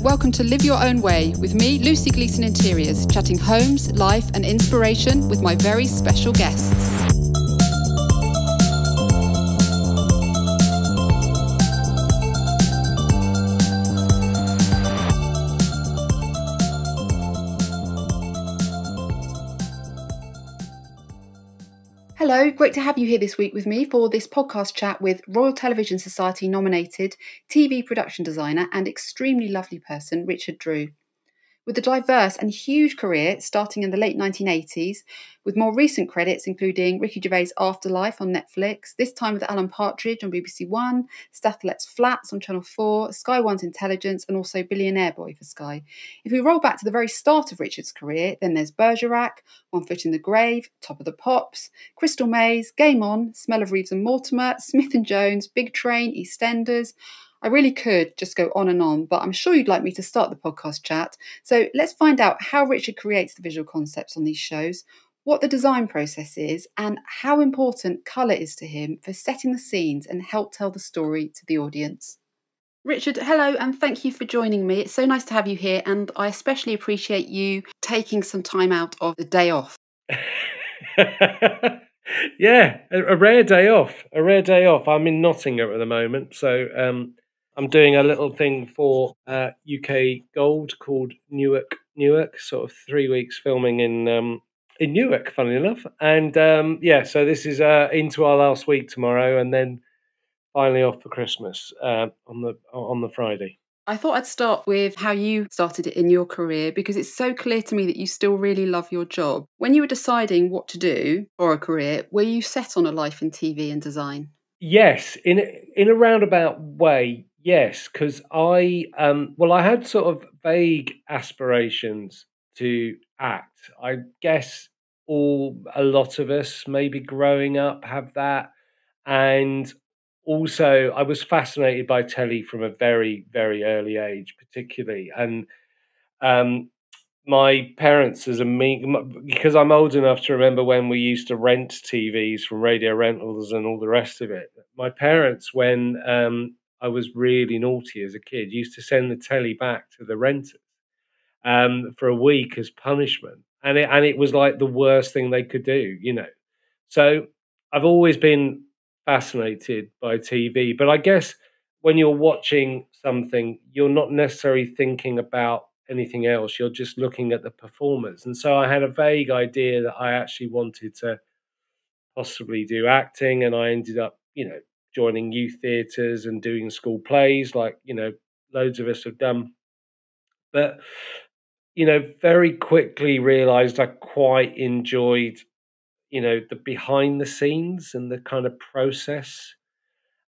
Welcome to Live Your Own Way with me, Lucy Gleeson Interiors, chatting homes, life, and inspiration with my very special guests. Hello, great to have you here this week with me for this podcast chat with Royal Television Society nominated TV production designer and extremely lovely person, Richard Drew. With a diverse and huge career starting in the late 1980s, with more recent credits including Ricky Gervais' Afterlife on Netflix, This Time with Alan Partridge on BBC One, Stath Lets Flats on Channel 4, Sky One's Intelligence, and also Billionaire Boy for Sky. If we roll back to the very start of Richard's career, then there's Bergerac, One Foot in the Grave, Top of the Pops, Crystal Maze, Game On, Smell of Reeves and Mortimer, Smith and Jones, Big Train, EastEnders, I really could just go on and on, but I'm sure you'd like me to start the podcast chat. So let's find out how Richard creates the visual concepts on these shows, what the design process is, and how important colour is to him for setting the scenes and help tell the story to the audience. Richard, hello, and thank you for joining me. It's so nice to have you here, and I especially appreciate you taking some time out of the day off. yeah, a, rare day off. A rare day off. I'm in Nottingham at the moment, so um, I'm doing a little thing for uh, UK Gold called Newark, Newark. Sort of three weeks filming in um, in Newark, funny enough. And um, yeah, so this is uh, into our last week tomorrow, and then finally off for Christmas uh, on the on the Friday. I thought I'd start with how you started it in your career because it's so clear to me that you still really love your job. When you were deciding what to do for a career, were you set on a life in TV and design? Yes, in in a roundabout way, Yes, because I um well I had sort of vague aspirations to act. I guess all a lot of us maybe growing up have that and also I was fascinated by telly from a very very early age particularly and um my parents as a me because I'm old enough to remember when we used to rent TVs from radio rentals and all the rest of it. My parents when um I was really naughty as a kid, used to send the telly back to the renters um, for a week as punishment, and it and it was like the worst thing they could do, you know. So I've always been fascinated by TV, but I guess when you're watching something, you're not necessarily thinking about anything else. You're just looking at the performers, and so I had a vague idea that I actually wanted to possibly do acting, and I ended up, you know, joining youth theatres and doing school plays, like you know, loads of us have done. But you know, very quickly realised I quite enjoyed, you know, the behind the scenes and the kind of process.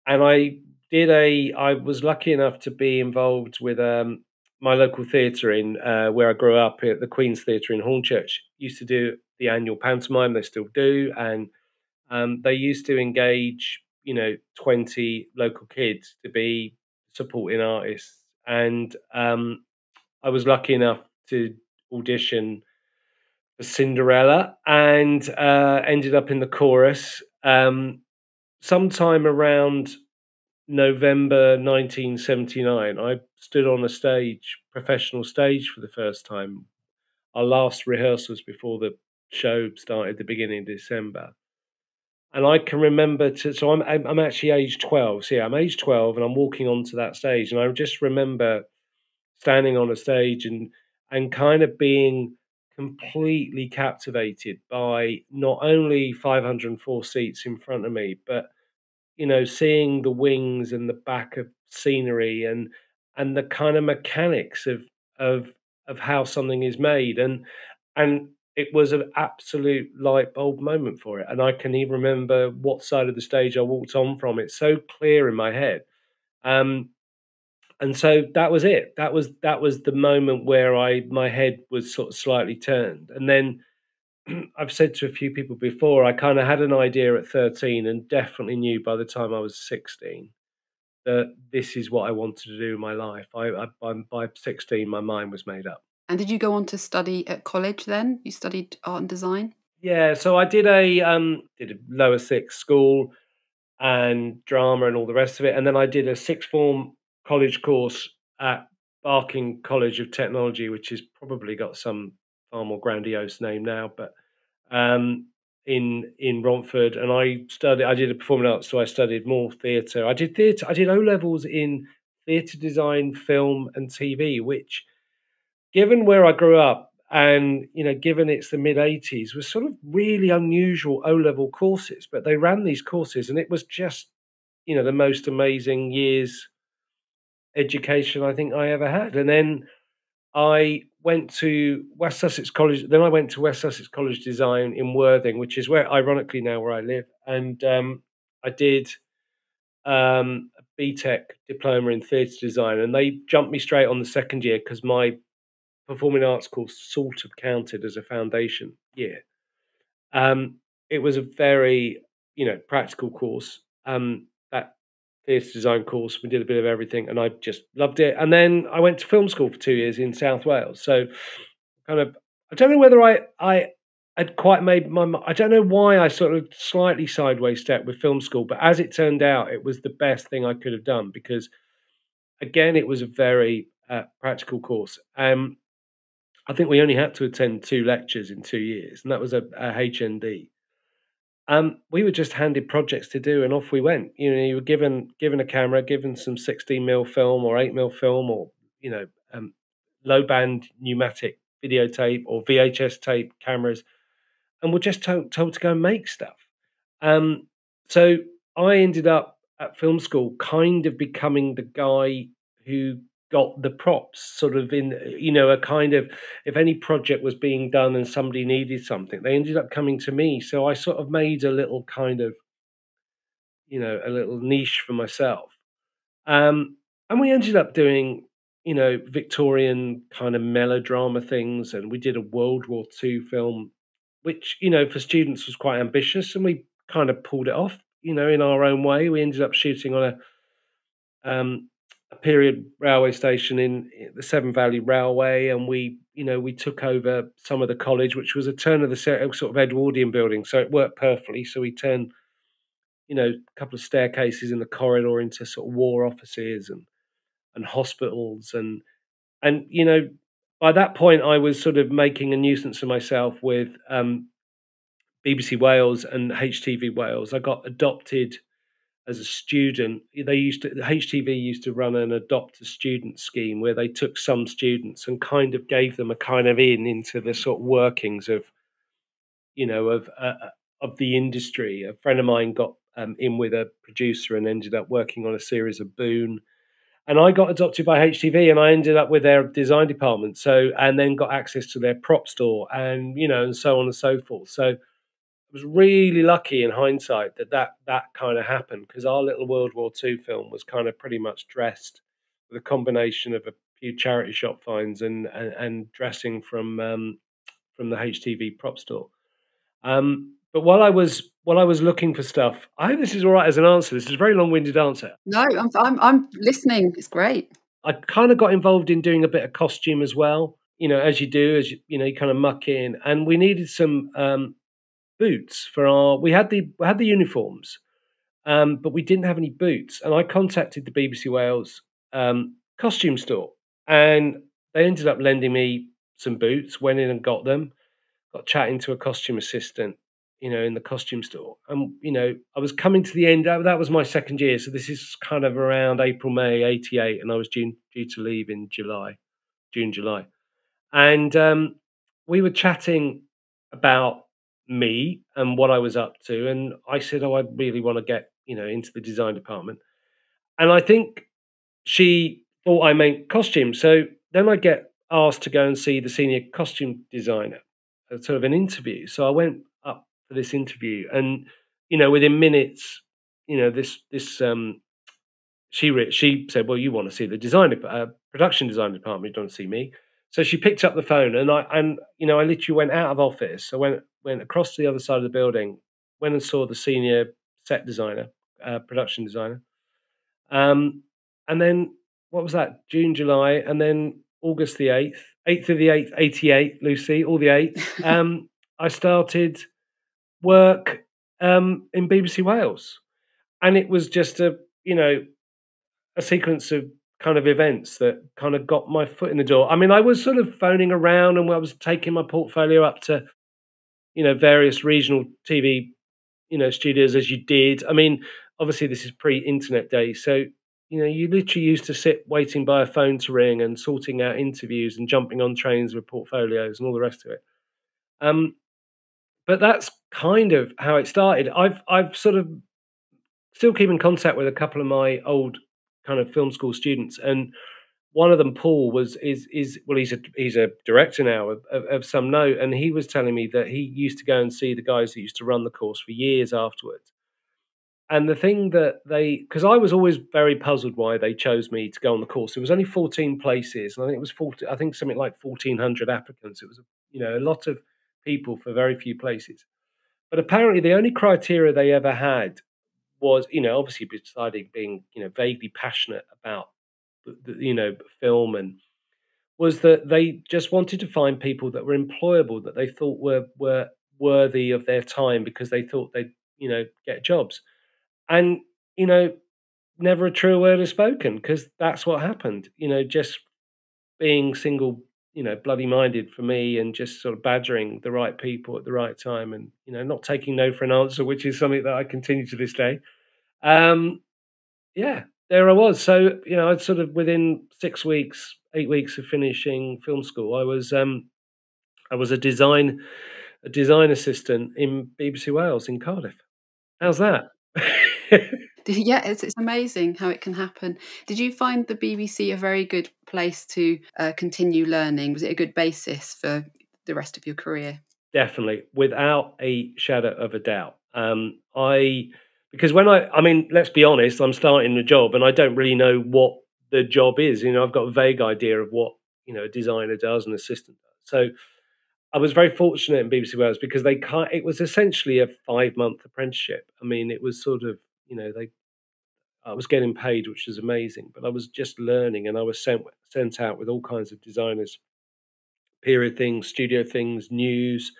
And I did a. I was lucky enough to be involved with um, my local theatre in uh, where I grew up at the Queen's Theatre in Hornchurch. Used to do the annual pantomime. They still do, and um, they used to engage you know 20 local kids to be supporting artists. And um, i was lucky enough to audition for cinderella and uh, ended up in the chorus um, sometime around november 1979 i stood on a stage professional stage for the first time. Our last rehearsals before the show started the beginning of december and I can remember to so I'm I'm actually age twelve. So yeah, I'm age twelve, and I'm walking onto that stage, and I just remember standing on a stage and and kind of being completely captivated by not only 504 seats in front of me, but you know, seeing the wings and the back of scenery and and the kind of mechanics of of of how something is made and and it was an absolute light bulb moment for it. And I can even remember what side of the stage I walked on from. It's so clear in my head. Um, and so that was it. That was that was the moment where I my head was sort of slightly turned. And then I've said to a few people before, I kind of had an idea at 13 and definitely knew by the time I was 16 that this is what I wanted to do in my life. I, I by 16, my mind was made up. And did you go on to study at college then? You studied art and design? Yeah, so I did a um, did a lower sixth school and drama and all the rest of it, and then I did a sixth form college course at Barking College of Technology, which has probably got some far more grandiose name now, but um, in in Romford, and I studied. I did a performing arts, so I studied more theatre. I did theatre. I did O levels in theatre design, film, and TV, which, given where I grew up, and you know, given it's the mid '80s, was sort of really unusual O level courses. But they ran these courses, and it was just, you know, the most amazing years education I think I ever had. And then I went to West Sussex College. Then I went to West Sussex College Design in Worthing, which is where, ironically, now where I live. And um, I did um, a BTEC diploma in theatre design, and they jumped me straight on the second year because my performing arts course sort of counted as a foundation year. Um, it was a very, you know, practical course. Um, that theatre design course. We did a bit of everything, and I just loved it. And then I went to film school for two years in South Wales. So, kind of, I don't know whether I I had quite made my. I don't know why I sort of slightly sideways stepped with film school, but as it turned out, it was the best thing I could have done because, again, it was a very uh, practical course. Um, I think we only had to attend two lectures in two years, and that was a, a HND um, we were just handed projects to do, and off we went. You know, you were given given a camera, given some 16 mil film or 8 mil film, or you know, um, low band U-matic videotape or VHS tape cameras, and we're just told, told to go and make stuff. Um, so I ended up at film school, kind of becoming the guy who got the props sort of in you know a kind of if any project was being done and somebody needed something they ended up coming to me. So i sort of made a little kind of you know a little niche for myself. Um and we ended up doing you know victorian kind of melodrama things and we did a world war ii film which you know for students was quite ambitious and we kind of pulled it off you know in our own way. We ended up shooting on a um, a period railway station in the Severn Valley Railway, and we, you know, we took over some of the college, which was a turn of the sort of Edwardian building, so it worked perfectly. So we turned, you know, a couple of staircases in the corridor into sort of war offices and and hospitals, and and you know, by that point, I was sort of making a nuisance of myself with um, BBC Wales and HTV Wales. I got adopted as a student, they used to HTV used to run an adopt a student scheme where they took some students and kind of gave them a kind of in into the sort of workings of, you know, of uh, of the industry. A friend of mine got um, in with a producer and ended up working on a series of Boon. And I got adopted by HTV, and I ended up with their design department. So, and then got access to their prop store, and you know, and so on and so forth. So, was really lucky in hindsight that that, that kind of happened because our little World War II film was kind of pretty much dressed with a combination of a few charity shop finds and and, and dressing from um, from the HTV prop store. Um, but while I was while I was looking for stuff, I hope this is all right as an answer. This is a very long-winded answer. No, I'm I'm, I'm listening. It's great. I kind of got involved in doing a bit of costume as well. You know, as you do, as you, you know, you kind of muck in, and we needed some um, boots for our. We had the we had the uniforms, um, but we didn't have any boots. And I contacted the BBC Wales um, costume store, and they ended up lending me some boots. Went in and got them. Got chatting to a costume assistant, you know, in the costume store. And you know, I was coming to the end. That, was my second year, so this is kind of around April, May '88, and I was due due to leave in July, June, July, and um, we were chatting about me and what I was up to. And I said, Oh, I really want to get, you know, into the design department. And I think she thought I meant costume. So then I get asked to go and see the senior costume designer, sort of an interview. So I went up for this interview and, you know, within minutes, you know, this, this, um, she, re- she said, well, you want to see the design, uh, production design department, you don't see me. So she picked up the phone, and I and you know I literally went out of office. I went went across to the other side of the building, went and saw the senior set designer, uh, production designer, um, and then what was that? June, July, and then August the eighth, eighth of the eighth, eighty eight. Lucy, all the eights. Um, I started work um, in BBC Wales, and it was just a you know a sequence of kind of events that kind of got my foot in the door. I mean, I was sort of phoning around and I was taking my portfolio up to, you know, various regional TV, you know, studios as you did. I mean, obviously this is pre-internet days, so you know, you literally used to sit waiting by a phone to ring and sorting out interviews and jumping on trains with portfolios and all the rest of it. Um, but that's kind of how it started. I've I've sort of still keep in contact with a couple of my old kind of film school students, and one of them, Paul, was is is well, he's a he's a director now of, of, of, some note, and he was telling me that he used to go and see the guys that used to run the course for years afterwards. And the thing that they, because I was always very puzzled why they chose me to go on the course. There was only 14 places, and I think it was 40, I think something like 1,400 applicants. It was, you know, a lot of people for very few places. But apparently, the only criteria they ever had was, you know, obviously besides being, you know, vaguely passionate about, the, you know, film and was that they just wanted to find people that were employable that they thought were were worthy of their time because they thought they'd, you know, get jobs. And, you know, never a true word is spoken because that's what happened. You know, just being single, you know, bloody minded for me and just sort of badgering the right people at the right time and, you know, not taking no for an answer, which is something that I continue to this day. Um, yeah, there I was. So you know, I'd sort of within six weeks, eight weeks of finishing film school, I was um, I was a design a design assistant in BBC Wales in Cardiff. How's that? yeah, it's, it's amazing how it can happen. Did you find the BBC a very good place to uh, continue learning? Was it a good basis for the rest of your career? Definitely, without a shadow of a doubt. Um, I because when I, I mean, let's be honest, I'm starting a job and I don't really know what the job is. You know, I've got a vague idea of what you know a designer does, an assistant does. So I was very fortunate in BBC Wales because they can't. It was essentially a five month apprenticeship. I mean, it was sort of you know they. I was getting paid, which was amazing, but I was just learning, and I was sent sent out with all kinds of designers, period things, studio things, news,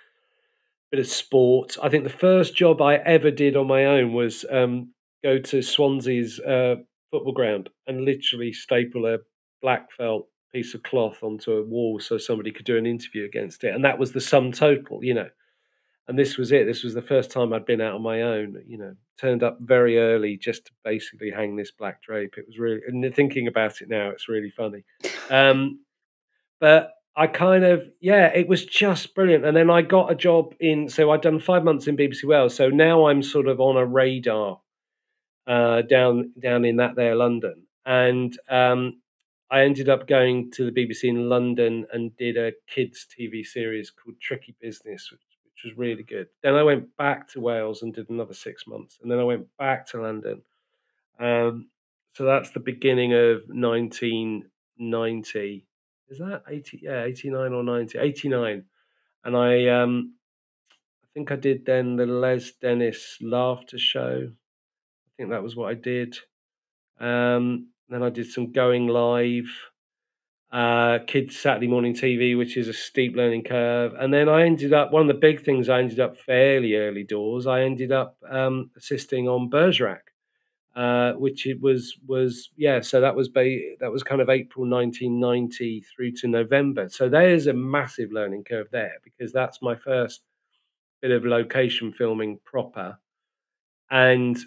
bit of sports. I think the first job I ever did on my own was um, go to Swansea's uh, football ground and literally staple a black felt piece of cloth onto a wall so somebody could do an interview against it. And that was the sum total, you know. And this was it. This was the first time I'd been out on my own, you know, turned up very early just to basically hang this black drape. It was really, and thinking about it now, it's really funny. Um, but I kind of yeah, it was just brilliant. And then I got a job in so I'd done five months in BBC Wales. So now I'm sort of on a radar uh, down down in that there London. And um, I ended up going to the BBC in London and did a kids TV series called Tricky Business, which, was really good. Then I went back to Wales and did another six months, and then I went back to London. Um, so that's the beginning of 1990 is that 80 yeah 89 or 90 89 and i um i think i did then the les dennis laughter show. I think that was what i did. Um then i did some going live uh kids saturday morning tv which is a steep learning curve and then i ended up one of the big things i ended up fairly early doors i ended up um assisting on bergerac uh, which it was was yeah. So that was ba- that was kind of April 1990 through to November. So there's a massive learning curve there because that's my first bit of location filming proper, and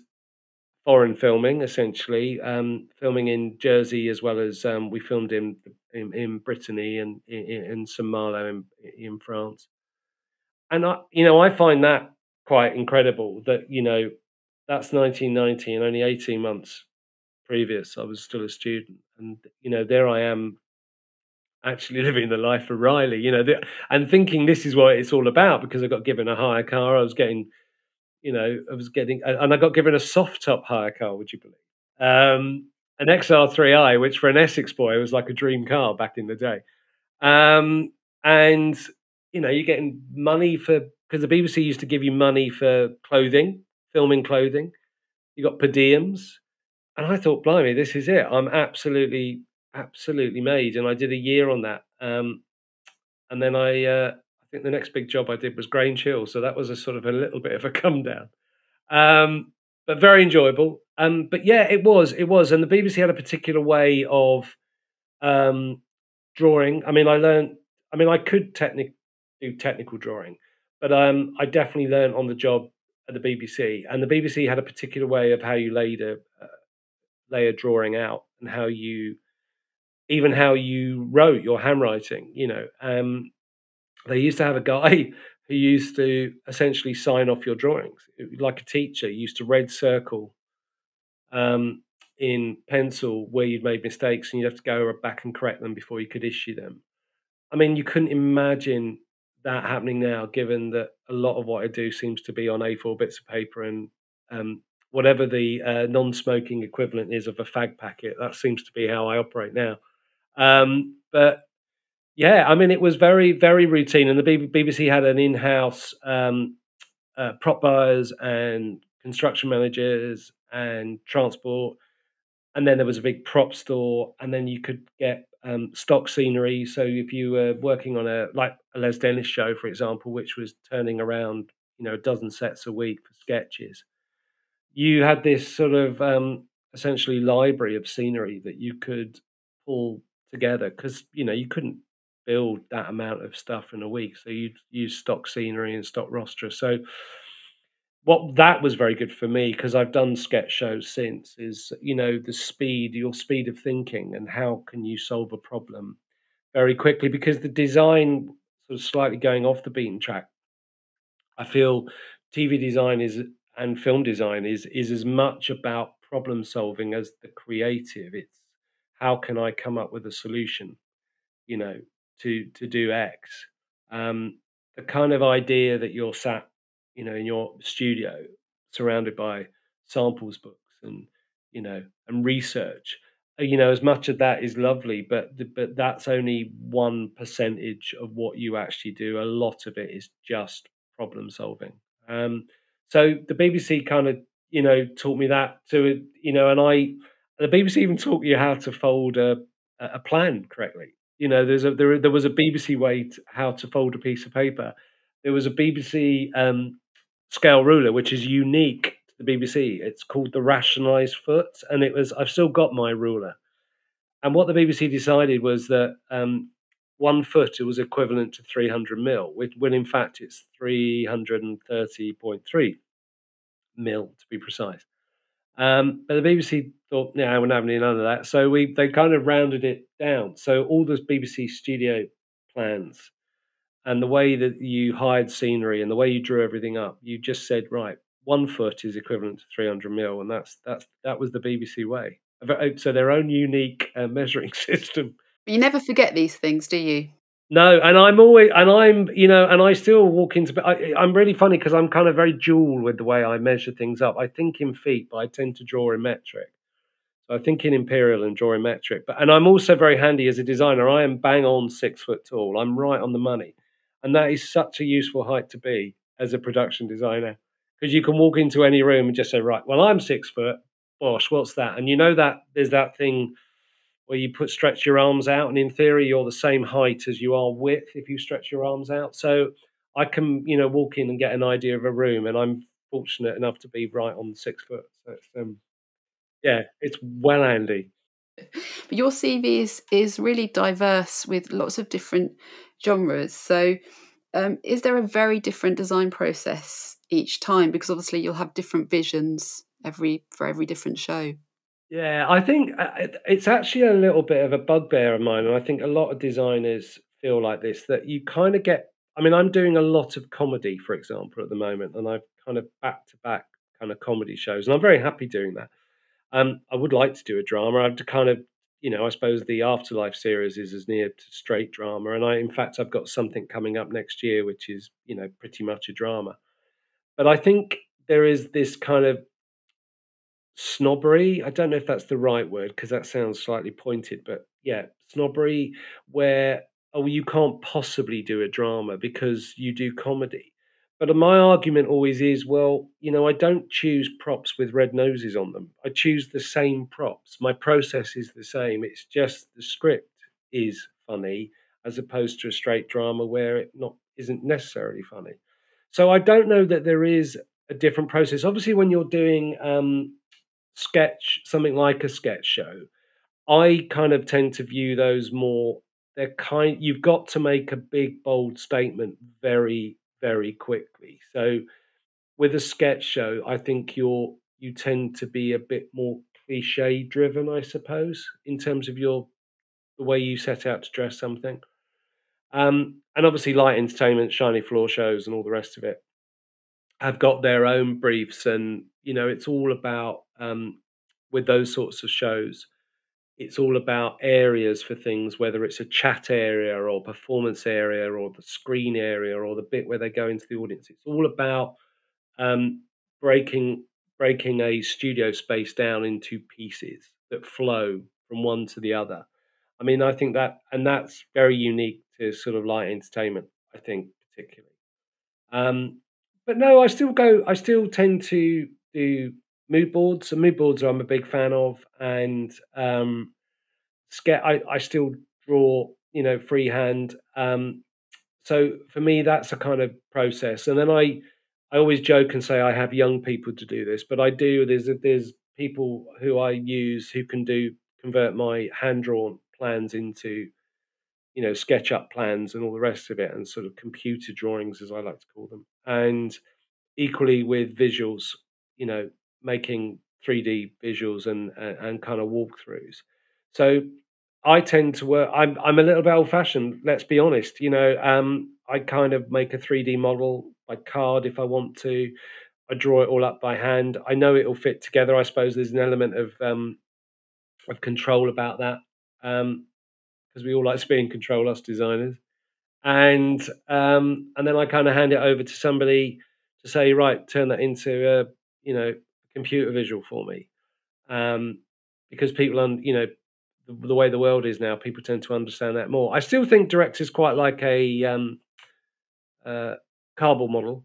foreign filming essentially, um, filming in Jersey as well as um, we filmed in in, in Brittany and in, in Saint Malo in in France. And I, you know, I find that quite incredible that you know that's 1990 and only 18 months previous i was still a student and you know there i am actually living the life of riley you know the, and thinking this is what it's all about because i got given a hire car i was getting you know i was getting and i got given a soft top hire car would you believe um, an xr3i which for an essex boy was like a dream car back in the day um, and you know you're getting money for because the bbc used to give you money for clothing filming clothing. You got per diems. And I thought, blimey, this is it. I'm absolutely, absolutely made. And I did a year on that. Um, and then I, uh, think the next big job I did was Grange Hill. So that was a sort of a little bit of a come down. Um, but very enjoyable. Um, but yeah, it was, it was, and the BBC had a particular way of um, drawing. I mean, I learned. I mean, I could technic do technical drawing, but um, I definitely learned on the job at the BBC. And the BBC had a particular way of how you laid a uh, drawing out and how you even how you wrote your handwriting. You know, um, they used to have a guy who used to essentially sign off your drawings, like a teacher used to red circle um, in pencil where you'd made mistakes, and you'd have to go back and correct them before you could issue them. I mean, you couldn't imagine that happening now, given that a lot of what I do seems to be on A4 bits of paper and um, whatever the uh, non-smoking equivalent is of a fag packet. That seems to be how I operate now. Um, but yeah, I mean, it was very, very routine, and the BBC had an in-house um, uh, prop buyers and construction managers and transport, and then there was a big prop store, and then you could get um, stock scenery. So if you were working on a like a Les Dennis show, for example, which was turning around, you know, a dozen sets a week for sketches, you had this sort of um, essentially library of scenery that you could pull together because you know you couldn't build that amount of stuff in a week, so you'd use stock scenery and stock rostra. So what that was very good for me because I've done sketch shows since is you know the speed your speed of thinking and how can you solve a problem very quickly because the design sort of slightly going off the beaten track. I feel TV design is and film design is is as much about problem solving as the creative. It's how can I come up with a solution? You know to to do X um, the kind of idea that you're sat you know, in your studio, surrounded by samples books and you know and research. Uh, you know, as much of that is lovely, but but that's only one percentage of what you actually do. A lot of it is just problem solving. Um, so the BBC kind of you know taught me that to you know, and I the BBC even taught you how to fold a a plan correctly. You know, there's a there there was a BBC way to, how to fold a piece of paper. There was a BBC um, scale ruler, which is unique to the BBC. It's called the rationalized foot, and it was I've still got my ruler. And what the BBC decided was that um, one foot was equivalent to 300 mil, when in fact it's 330.3 mil to be precise. Um, but the BBC thought, no, we're not having none of that. So we they kind of rounded it down. So all those BBC studio plans and the way that you hired scenery and the way you drew everything up, you just said, right, one foot is equivalent to 300 mil, and that's that's that was the BBC way. So their own unique uh, measuring system. You never forget these things, do you? No, and I'm always, and I'm, you know, and I still walk into. I, I'm really funny because I'm kind of very dual with the way I measure things up. I think in feet, but I tend to draw in metric. I think in imperial and draw in metric. But and I'm also very handy as a designer. I am bang on six foot tall. I'm right on the money. And that is such a useful height to be as a production designer because you can walk into any room and just say, right, well, I'm six foot. Bosh, what's that? And you know that there's that thing where you put stretch your arms out, and in theory, you're the same height as you are width if you stretch your arms out. So I can, you know, walk in and get an idea of a room, and I'm fortunate enough to be right on six foot. So it's, um, yeah, it's well handy. But your CV is is really diverse with lots of different genres. So, um, is there a very different design process each time? Because obviously, you'll have different visions every for every different show. Yeah, I think uh, it's actually a little bit of a bugbear of mine, and I think a lot of designers feel like this that you kind of get. I mean, I'm doing a lot of comedy, for example, at the moment, and I've kind of back to back kind of comedy shows, and I'm very happy doing that. Um, I would like to do a drama. I've kind of you know, I suppose the Afterlife series is as near to straight drama, and I, in fact, I've got something coming up next year, which is, you know, pretty much a drama. But I think there is this kind of snobbery. I don't know if that's the right word because that sounds slightly pointed, but yeah, snobbery where oh, you can't possibly do a drama because you do comedy. But my argument always is, well, you know, I don't choose props with red noses on them. I choose the same props. My process is the same. It's just the script is funny as opposed to a straight drama where it not isn't necessarily funny. So I don't know that there is a different process. Obviously, when you're doing um, sketch, something like a sketch show, I kind of tend to view those more. They're kind. You've got to make a big, bold statement very, very quickly. So, with a sketch show, I think you're you tend to be a bit more cliche driven, I suppose, in terms of your the way you set out to dress something. Um, and obviously, light entertainment, shiny floor shows, and all the rest of it have got their own briefs, and you know, it's all about um, with those sorts of shows. It's all about areas for things, whether it's a chat area or performance area or the screen area or the bit where they go into the audience. It's all about um, breaking breaking a studio space down into pieces that flow from one to the other. I mean, I think that, and that's very unique to sort of light entertainment. I think particularly. Um, but no, I still go. I still tend to do mood boards. So mood boards, I'm a big fan of, and um, I, I still draw, you know, freehand. Um, so for me, that's a kind of process. And then I, I always joke and say I have young people to do this, but I do. There's there's people who I use who can do convert my hand drawn plans into, you know, SketchUp plans and all the rest of it, and sort of computer drawings as I like to call them. And equally with visuals, you know, making 3D visuals and and, and kind of walkthroughs. So I tend to work. I'm I'm a little bit old fashioned. Let's be honest. You know, um, I kind of make a 3D model by card if I want to. I draw it all up by hand. I know it'll fit together. I suppose there's an element of um, of control about that because we all like to be in control, us designers. And um, and then I kind of hand it over to somebody to say, right, turn that into a you know computer visual for me, um, because people, un- you know, the, the, way the world is now, people tend to understand that more. I still think direct is quite like a um, uh, cardboard model,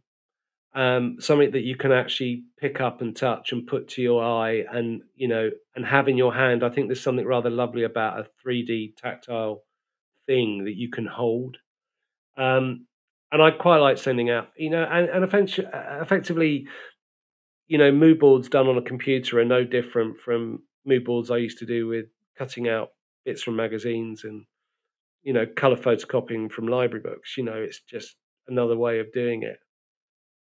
um, something that you can actually pick up and touch and put to your eye, and you know, and have in your hand. I think there's something rather lovely about a 3D tactile thing that you can hold. Um, and I quite like sending out, you know, and, and effectively, you know, mood boards done on a computer are no different from mood boards I used to do with cutting out bits from magazines and, you know, color photocopying from library books. You know, it's just another way of doing it.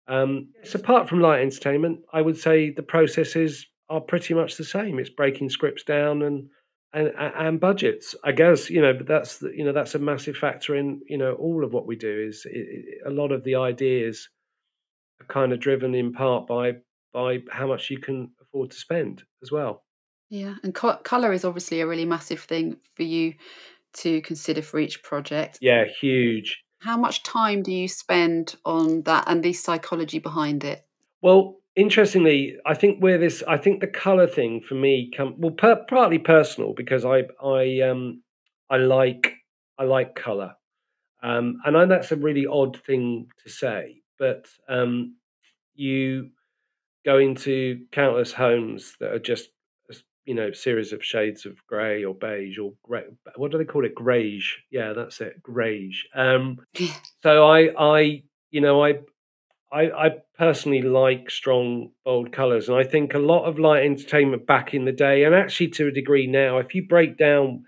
Um, so apart from light entertainment, I would say the processes are pretty much the same. It's breaking scripts down and and and budgets. I guess you know, but that's you know that's a massive factor in you know all of what we do. Is it, it, a lot of the ideas are kind of driven in part by by how much you can afford to spend as well. Yeah, and co- color is obviously a really massive thing for you to consider for each project. Yeah, huge. How much time do you spend on that and the psychology behind it? Well, interestingly, I think where this, I think the color thing for me come well, per, partly personal because I, I, um, I like, I like color, um, and I that's a really odd thing to say, but um, you go into countless homes that are just, you know, series of shades of grey or beige or grey. What do they call it? Greige. Yeah, that's it. Greige. Um, so I, I, you know, I, I, I personally like strong, bold colours, and I think a lot of light entertainment back in the day, and actually to a degree now, if you break down,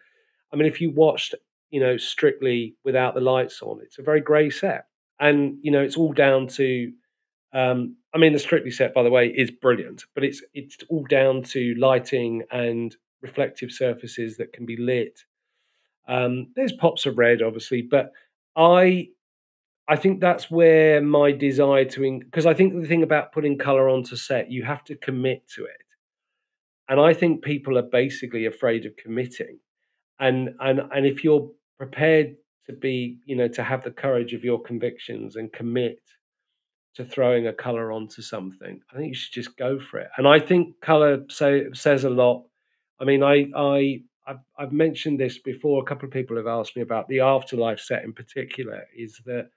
I mean, if you watched, you know, strictly without the lights on, it's a very grey set, and you know, it's all down to, um, I mean, the strictly set, by the way, is brilliant, but it's it's all down to lighting and reflective surfaces that can be lit. Um, there's pops of red, obviously, but I I think that's where my desire to, because I think the thing about putting color onto set, you have to commit to it, and I think people are basically afraid of committing, and and and if you're prepared to be, you know, to have the courage of your convictions and commit to throwing a color onto something, I think you should just go for it. And I think color say, says a lot. I mean, I I I've, I've mentioned this before. A couple of people have asked me about the afterlife set in particular. Is that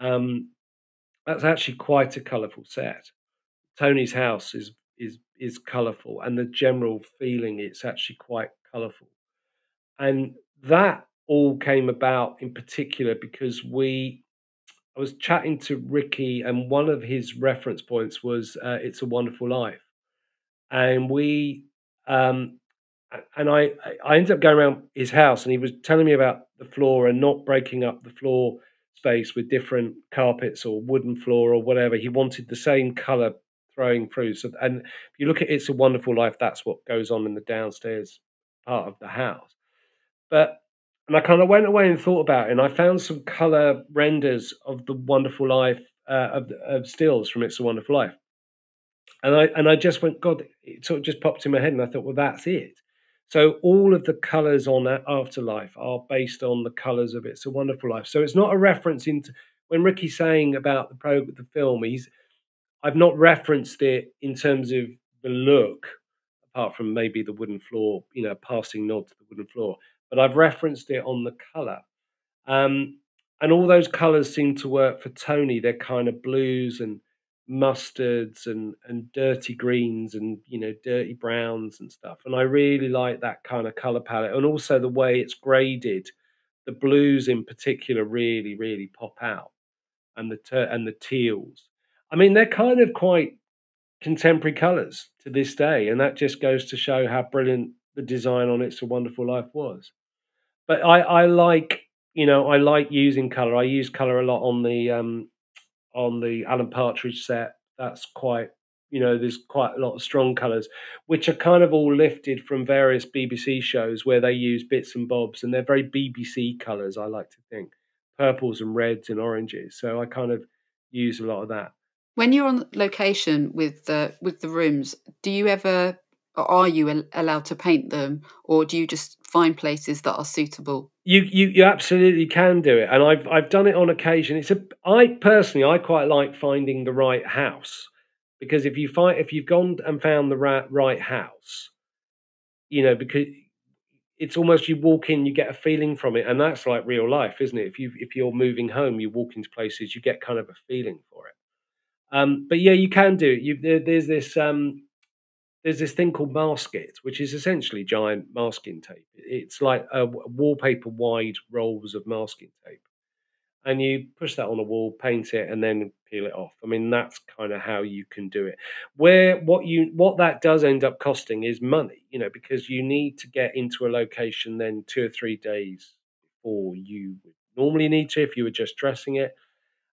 um, that's actually quite a colourful set. Tony's house is is is colourful, and the general feeling it's actually quite colourful, and that all came about in particular because we I was chatting to Ricky, and one of his reference points was uh, "It's a Wonderful Life," and we, um, and I, I ended up going around his house, and he was telling me about the floor and not breaking up the floor space with different carpets or wooden floor or whatever. He wanted the same color throwing through. So, and if you look at "It's a Wonderful Life," that's what goes on in the downstairs part of the house. But and I kind of went away and thought about it, and I found some color renders of the Wonderful Life uh, of, of stills from It's a Wonderful Life, and I and I just went, God, it sort of just popped in my head, and I thought, well, that's it. So all of the colors on that Afterlife are based on the colors of It's a Wonderful Life. So it's not a reference into when Ricky's saying about the pro the film. He's I've not referenced it in terms of the look, apart from maybe the wooden floor, you know, passing nod to the wooden floor but I've referenced it on the color. Um, and all those colors seem to work for Tony. They're kind of blues and mustards and and dirty greens and you know dirty browns and stuff. And I really like that kind of color palette, and also the way it's graded. The blues in particular really really pop out, and the ter- and the teals. I mean, they're kind of quite contemporary colors to this day, and that just goes to show how brilliant the design on It's a Wonderful Life was but I, I like you know I like using color. I use color a lot on the um, on the Alan Partridge set. That's quite you know there's quite a lot of strong colors, which are kind of all lifted from various BBC shows where they use bits and bobs, and they're very BBC colors. I like to think purples and reds and oranges. So I kind of use a lot of that. When you're on location with the with the rooms, do you ever are you allowed to paint them or do you just find places that are suitable? You you you absolutely can do it and i've i've done it on occasion. It's a i personally i quite like finding the right house because if you find if you've gone and found the right, right house you know because it's almost you walk in you get a feeling from it and that's like real life isn't it? If you if you're moving home you walk into places you get kind of a feeling for it. Um, but yeah you can do it. You there, there's this um, there's this thing called Maskit, which is essentially giant masking tape. It's like a wallpaper wide rolls of masking tape. And you push that on a wall, paint it, and then peel it off. I mean, that's kind of how you can do it. Where what you what that does end up costing is money, you know, because you need to get into a location then two or three days before you would normally need to if you were just dressing it.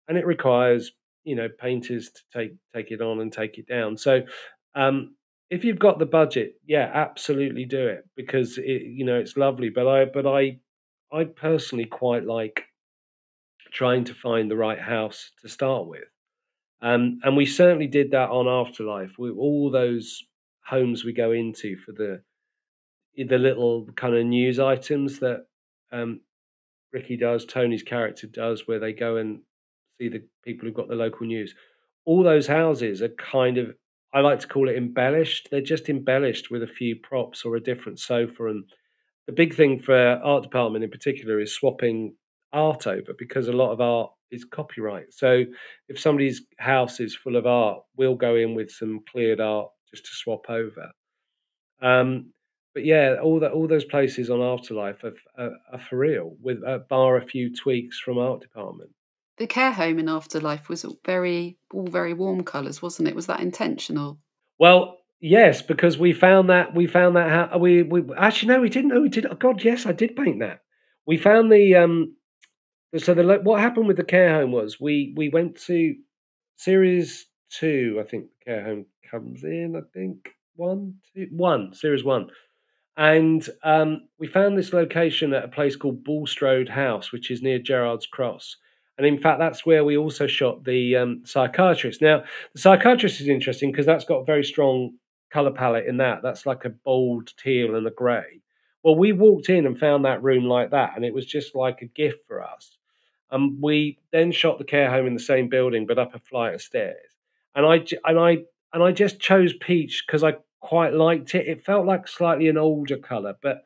And it requires, you know, painters to take take it on and take it down. So um, if you've got the budget, yeah, absolutely do it because it, you know it's lovely. But I, but I, I personally quite like trying to find the right house to start with, um, and we certainly did that on Afterlife. With all those homes we go into for the the little kind of news items that um, Ricky does, Tony's character does, where they go and see the people who've got the local news. All those houses are kind of I like to call it embellished. They're just embellished with a few props or a different sofa. And the big thing for art department in particular is swapping art over because a lot of art is copyright. So if somebody's house is full of art, we'll go in with some cleared art just to swap over. Um, but yeah, all that all those places on Afterlife are, are, are for real, with uh, bar a few tweaks from art department the care home in Afterlife was very all very warm colours, wasn't it? Was that intentional? Well, yes, because we found that we found that how we we actually no, we didn't know we did. Oh God, yes, I did paint that. We found the um. So the what happened with the care home was we we went to series two. I think the care home comes in. I think one, two, one series one. And um, we found this location at a place called Bulstrode House, which is near Gerrard's Cross and in fact, that's where we also shot the um, psychiatrist. Now, the psychiatrist is interesting because that's got a very strong color palette in that. That's like a bold teal and a gray. Well, we walked in and found that room like that, and it was just like a gift for us. And um, we then shot the care home in the same building, but up a flight of stairs. And I and I and I just chose peach because I quite liked it. It felt like slightly an older color, but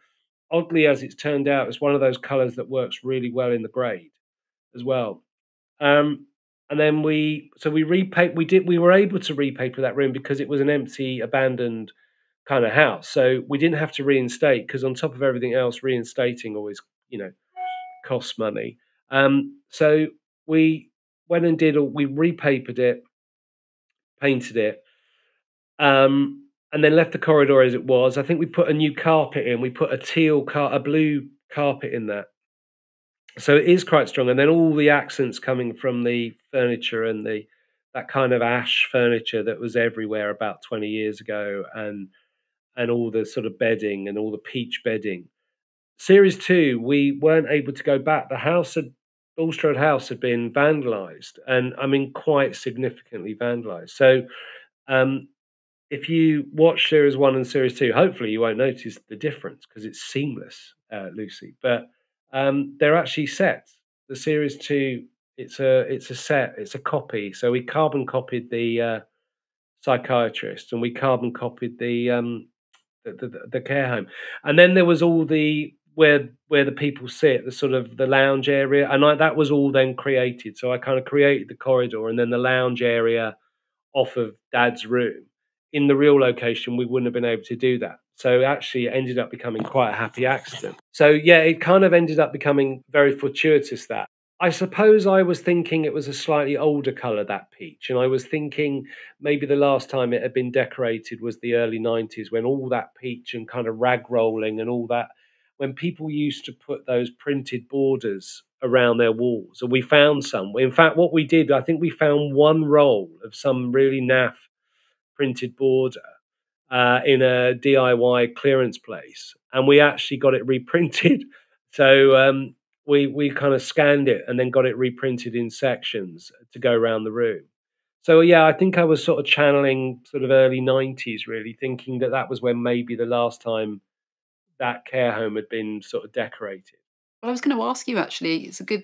oddly as it's turned out, it's one of those colors that works really well in the grade as well. Um, and then we, so we repaper, we did, we were able to repaper that room because it was an empty, abandoned kind of house. So we didn't have to reinstate because on top of everything else, reinstating always, you know, costs money. Um, so we went and did. We repapered it, painted it, um, and then left the corridor as it was. I think we put a new carpet in. We put a teal car, a blue carpet in there. So it is quite strong, and then all the accents coming from the furniture and the that kind of ash furniture that was everywhere about 20 years ago and and all the sort of bedding and all the peach bedding. Series 2 we weren't able to go back. The house had Bulstrode House had been vandalized and I mean quite significantly vandalized. So um, if you watch series 1 and series 2 hopefully you won't notice the difference because it's seamless uh, Lucy but um, they're actually sets the series 2 it's a it's a set it's a copy. So we carbon copied the uh, psychiatrist and we carbon copied the um the, the, the care home. And then there was all the where where the people sit the sort of the lounge area and I, that was all then created. So i kind of created the corridor and then the lounge area off of dad's room. In the real location we wouldn't have been able to do that so actually it ended up becoming quite a happy accident so yeah it kind of ended up becoming very fortuitous that I suppose I was thinking it was a slightly older colour, that peach, and I was thinking maybe the last time it had been decorated was the early 90s when all that peach and kind of rag rolling and all that, when people used to put those printed borders around their walls. And we found some. In fact, what we did, I think we found one roll of some really naff printed border uh, in a DIY clearance place, and we actually got it reprinted. So um, we we kind of scanned it and then got it reprinted in sections to go around the room. So yeah, I think I was sort of channeling sort of early '90s, really thinking that that was when maybe the last time that care home had been sort of decorated. Well, I was going to ask you actually. It's a good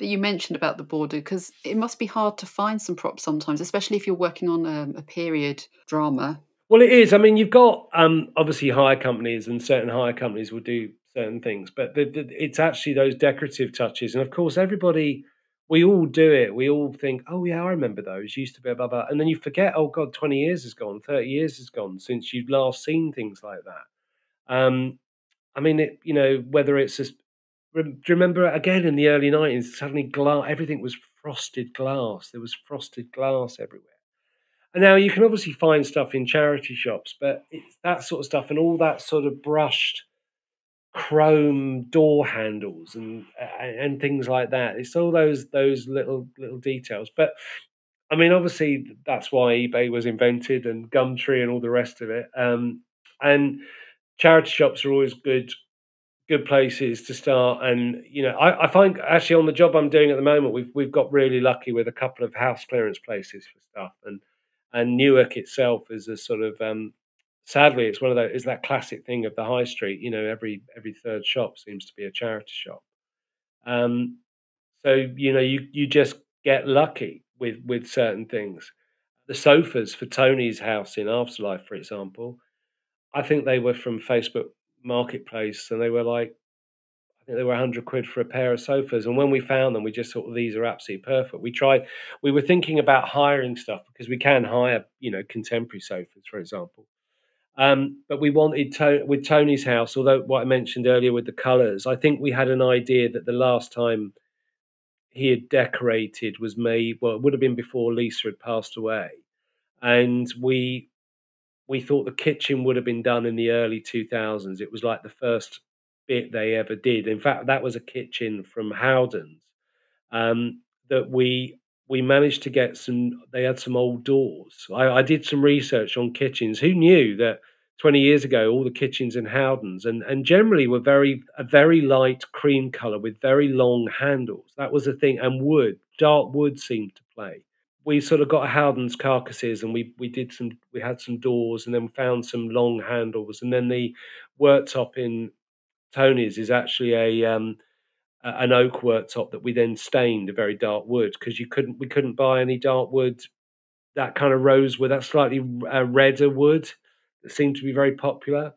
that you mentioned about the border because it must be hard to find some props sometimes, especially if you're working on a, um, a period drama. Well, it is. I mean, you've got um, obviously hire companies, and certain hire companies will do certain things, but the, the, it's actually those decorative touches. And of course, everybody, we all do it. We all think, oh, yeah, I remember those. Used to be blah, blah. And then you forget, oh, God, 20 years has gone, 30 years has gone since you've last seen things like that. Um, I mean, it, you know, whether it's just, do you remember again in the early 90s, suddenly glass, everything was frosted glass. There was frosted glass everywhere. And now you can obviously find stuff in charity shops, but it's that sort of stuff and all that sort of brushed chrome door handles and and things like that. It's all those those little little details. But I mean, obviously, that's why eBay was invented and Gumtree and all the rest of it. Um, and charity shops are always good good places to start. And you know, I, I, find actually on the job I'm doing at the moment, we've we've got really lucky with a couple of house clearance places for stuff, and and Newark itself is a sort of um, sadly, it's one of those. Is that classic thing of the high street? You know, every every third shop seems to be a charity shop. Um, so you know, you you just get lucky with with certain things. The sofas for Tony's house in Afterlife, for example, I think they were from Facebook Marketplace, and they were like, I think they were hundred quid for a pair of sofas. And when we found them, we just thought these are absolutely perfect. We tried. We were thinking about hiring stuff because we can hire, you know, contemporary sofas, for example. Um, but we wanted to, with Tony's house, although what I mentioned earlier with the colours, I think we had an idea that the last time he had decorated was May. Well, it would have been before Lisa had passed away, and we we thought the kitchen would have been done in the early two thousands. It was like the first bit they ever did. In fact, that was a kitchen from Howden's um, that we we managed to get some they had some old doors. I, I, did some research on kitchens. Who knew that 20 years ago all the kitchens in howdens and, and generally were very a very light cream color with very long handles. That was the thing and wood dark wood seemed to play. We sort of got howdens carcasses and we we did some we had some doors and then found some long handles and then the worktop in tony's is actually a um, an oak worktop that we then stained a very dark wood because you couldn't we couldn't buy any dark wood that kind of rosewood that slightly uh, redder wood that seemed to be very popular.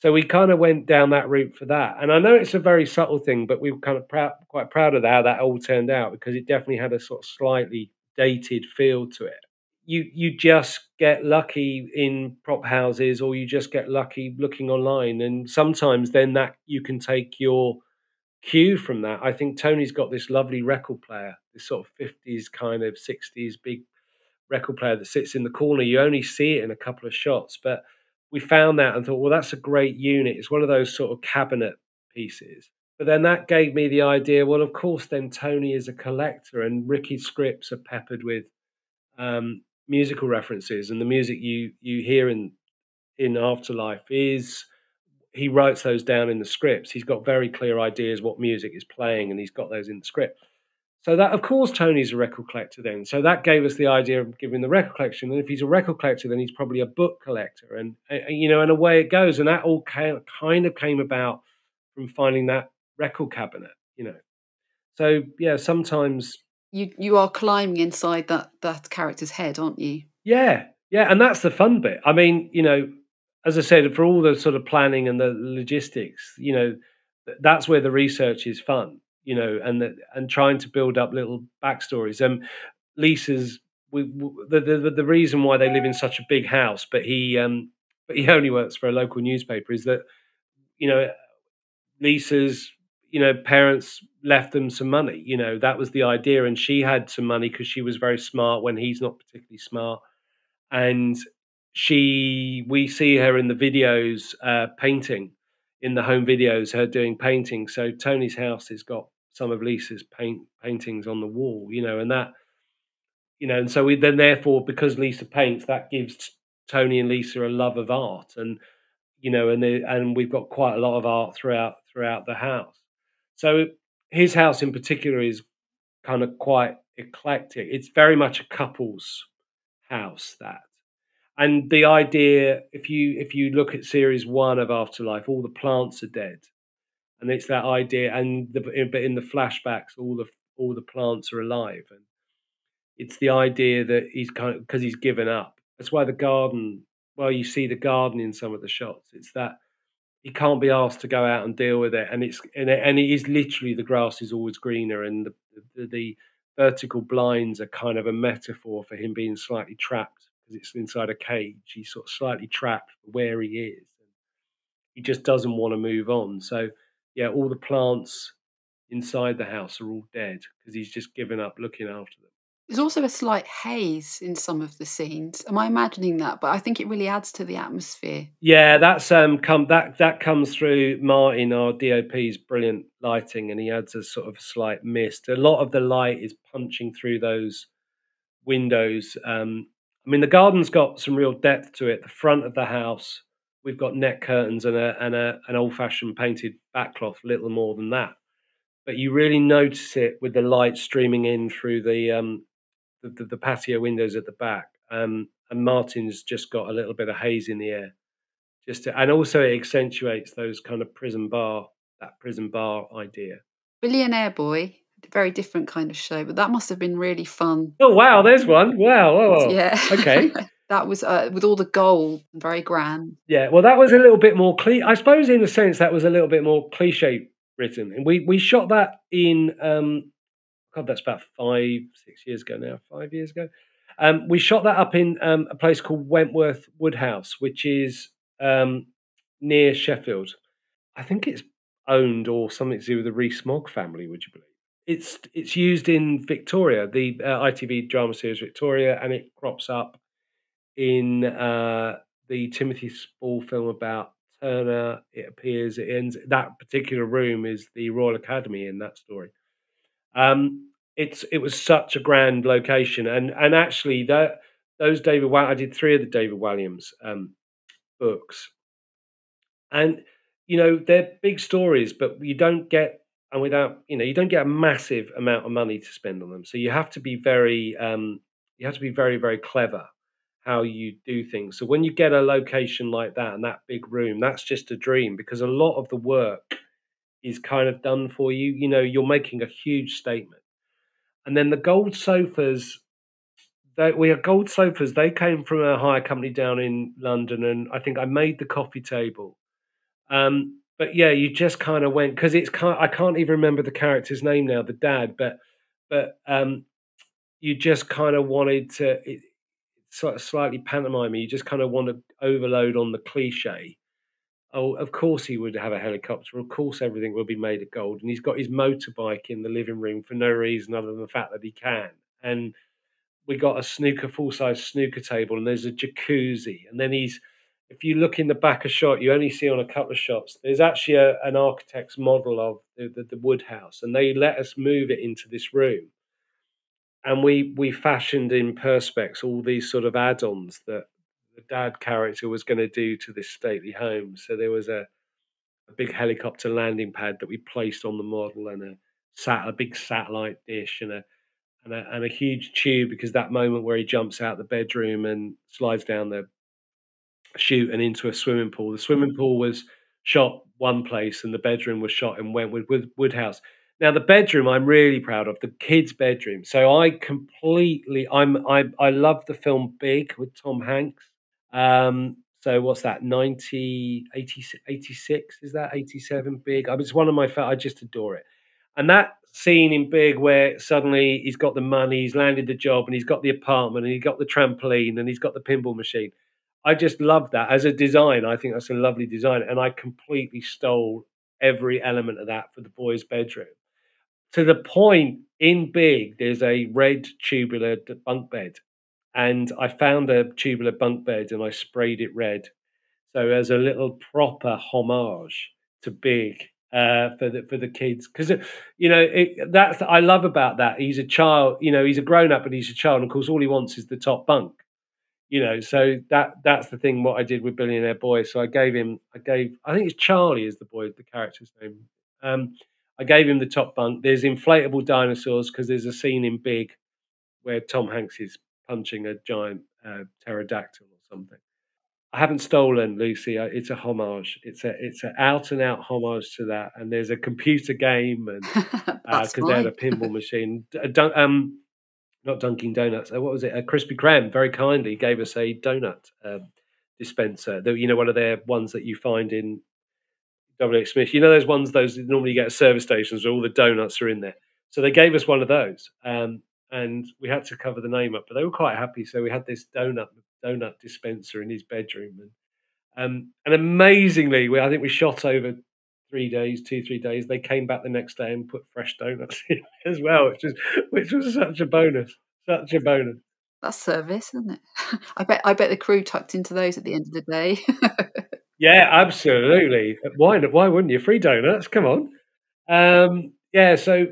So we kind of went down that route for that. And i know it's a very subtle thing but we were kind of proud quite proud of how that all turned out because it definitely had a sort of slightly dated feel to it you you just get lucky in prop houses or you just get lucky looking online and sometimes then that you can take your cue from that, I think Tony's got this lovely record player, this sort of 50s kind of 60s big record player that sits in the corner. You only see it in a couple of shots, but we found that and thought, well, that's a great unit. It's one of those sort of cabinet pieces. But then that gave me the idea, well, of course, then Tony is a collector and Ricky's scripts are peppered with um, musical references and the music you you hear in in Afterlife is he writes those down in the scripts. He's got very clear ideas what music is playing, and he's got those in the script. So that, of course, Tony's a record collector. Then, so that gave us the idea of giving the record collection. And if he's a record collector, then he's probably a book collector, and, and you know, and away it goes. And that all kind of came about from finding that record cabinet, you know. So yeah, sometimes you you are climbing inside that that character's head, aren't you? Yeah, yeah, and that's the fun bit. I mean, you know, as I said, for all the sort of planning and the logistics, you know, that's where the research is fun, you know, and the, and trying to build up little backstories. Um, Lisa's we, the, the the reason why they live in such a big house, but he um, but he only works for a local newspaper, is that you know Lisa's you know parents left them some money. You know that was the idea, and she had some money because she was very smart when he's not particularly smart, and she we see her in the videos uh, painting in the home videos her doing painting so tony's house has got some of lisa's paint paintings on the wall you know and that you know and so we then therefore because lisa paints that gives tony and lisa a love of art and you know and they, and we've got quite a lot of art throughout throughout the house so his house in particular is kind of quite eclectic. It's very much a couple's house that. And the idea if you if you look at series one of afterlife all the plants are dead. And it's that idea and the, but in the flashbacks all the all the plants are alive. And it's the idea that he's kind of because he's given up. That's why the garden well you see the garden in some of the shots. It's that he can't be asked to go out and deal with it and it's and it, and it is literally the grass is always greener and the, the, the vertical blinds are kind of a metaphor for him being slightly trapped because it's inside a cage. He's sort of slightly trapped where he is. He just doesn't want to move on. So, yeah, all the plants inside the house are all dead because he's just given up looking after them. There's also a slight haze in some of the scenes. Am I imagining that? But I think it really adds to the atmosphere. Yeah, that's um come that that comes through Martin, our DOP's brilliant lighting, and he adds a sort of slight mist. A lot of the light is punching through those windows um, I mean, the garden's got some real depth to it. The front of the house, we've got net curtains and a and a an old fashioned painted backcloth, little more than that. But you really notice it with the light streaming in through the um, the, the, the patio windows at the back. Um, and Martin's just got a little bit of haze in the air, just to, and also it accentuates those kind of prison bar that prison bar idea. Billionaire Boy very different kind of show, but that must have been really fun. Oh wow, there's one. Wow. Oh, yeah. Okay. that was uh, with all the gold, very grand. Yeah. Well, that was a little bit more cliche. I suppose, in a sense, that was a little bit more cliche written, and we we shot that in. Um, God, that's about five, six years ago now. Five years ago. Um, we shot that up in um, a place called Wentworth Woodhouse, which is um, near Sheffield. I think it's owned or something to do with the Rees-Mogg family. Would you believe? it's it's used in Victoria, the uh, ITV drama series Victoria, and it crops up in uh, the Timothy Spall film about Turner. It appears it ends that particular room is the Royal Academy in that story. Um, it's it was such a grand location, and and actually that those David I did three of the David Walliams um, books, and you know they're big stories, but you don't get and without you know you don't get a massive amount of money to spend on them. So you have to be very um, you have to be very very clever how you do things. So when you get a location like that and that big room that's just a dream because a lot of the work is kind of done for you. You know you're making a huge statement and then the gold sofas they, we had gold sofas they came from a hire company down in london and i think i made the coffee table um, but yeah, you just kind of went because it's kind. I can't even remember the character's name now, the dad, but but um, you just kind of wanted to it, sort of slightly pantomime. You just kind of want to overload on the cliche, oh, of course he would have a helicopter. Of course everything will be made of gold. And he's got his motorbike in the living room for no reason other than the fact that he can. And we got a snooker, full size snooker table, and there's a jacuzzi. And then he's, if you look in the back of shot, you only see on a couple of shots, there's actually a, an architect's model of the, the, the wood house, and they let us move it into this room. And we we fashioned in perspex all these sort of add-ons that the dad character was going to do to this stately home. So there was a, a big helicopter landing pad that we placed on the model, and a sat a big satellite dish, and a and a, and a huge tube because that moment where he jumps out the bedroom and slides down the chute and into a swimming pool. The swimming pool was shot one place, and the bedroom was shot in Wentworth Woodhouse. Now the bedroom I'm really proud of the kids' bedroom. So I completely I'm I I love the film Big with Tom Hanks. Um, so what's that 90 80, 86 is that 87 Big? I mean, it's one of my I just adore it. And that scene in Big where suddenly he's got the money, he's landed the job, and he's got the apartment, and he's got the trampoline, and he's got the pinball machine. I just love that as a design. I think that's a lovely design, and I completely stole every element of that for the boys' bedroom. To the point in Big, there's a red tubular bunk bed, and I found a tubular bunk bed and I sprayed it red, so as a little proper homage to Big uh, for the for the kids because you know it, that's I love about that. He's a child, you know, he's a grown up, but he's a child, and of course, all he wants is the top bunk. You know, so that that's the thing. What I did with Billionaire Boy, so I gave him, I gave, I think it's Charlie is the boy, the character's name. Um, I gave him the top bunk. There's inflatable dinosaurs because there's a scene in Big where Tom Hanks is punching a giant uh, pterodactyl or something. I haven't stolen Lucy. It's a homage. It's a it's an out and out homage to that. And there's a computer game, and because uh, they had a pinball machine. Um, not Dunkin' Donuts. Uh, what was it? A Krispy Kreme very kindly gave us a donut um, dispenser. The, you know, one of their ones that you find in W. Smith. You know those ones those normally you get at service stations where all the donuts are in there. So they gave us one of those, um, and we had to cover the name up, but they were quite happy. So we had this donut donut dispenser in his bedroom, and um, and amazingly, we I think we shot over three days, two three days. They came back the next day and put fresh donuts in as well, which was which was such a bonus, such a bonus. That's service, isn't it? I bet I bet the crew tucked into those at the end of the day. yeah, absolutely. Why why wouldn't you? Free donuts, come on. Um, yeah, so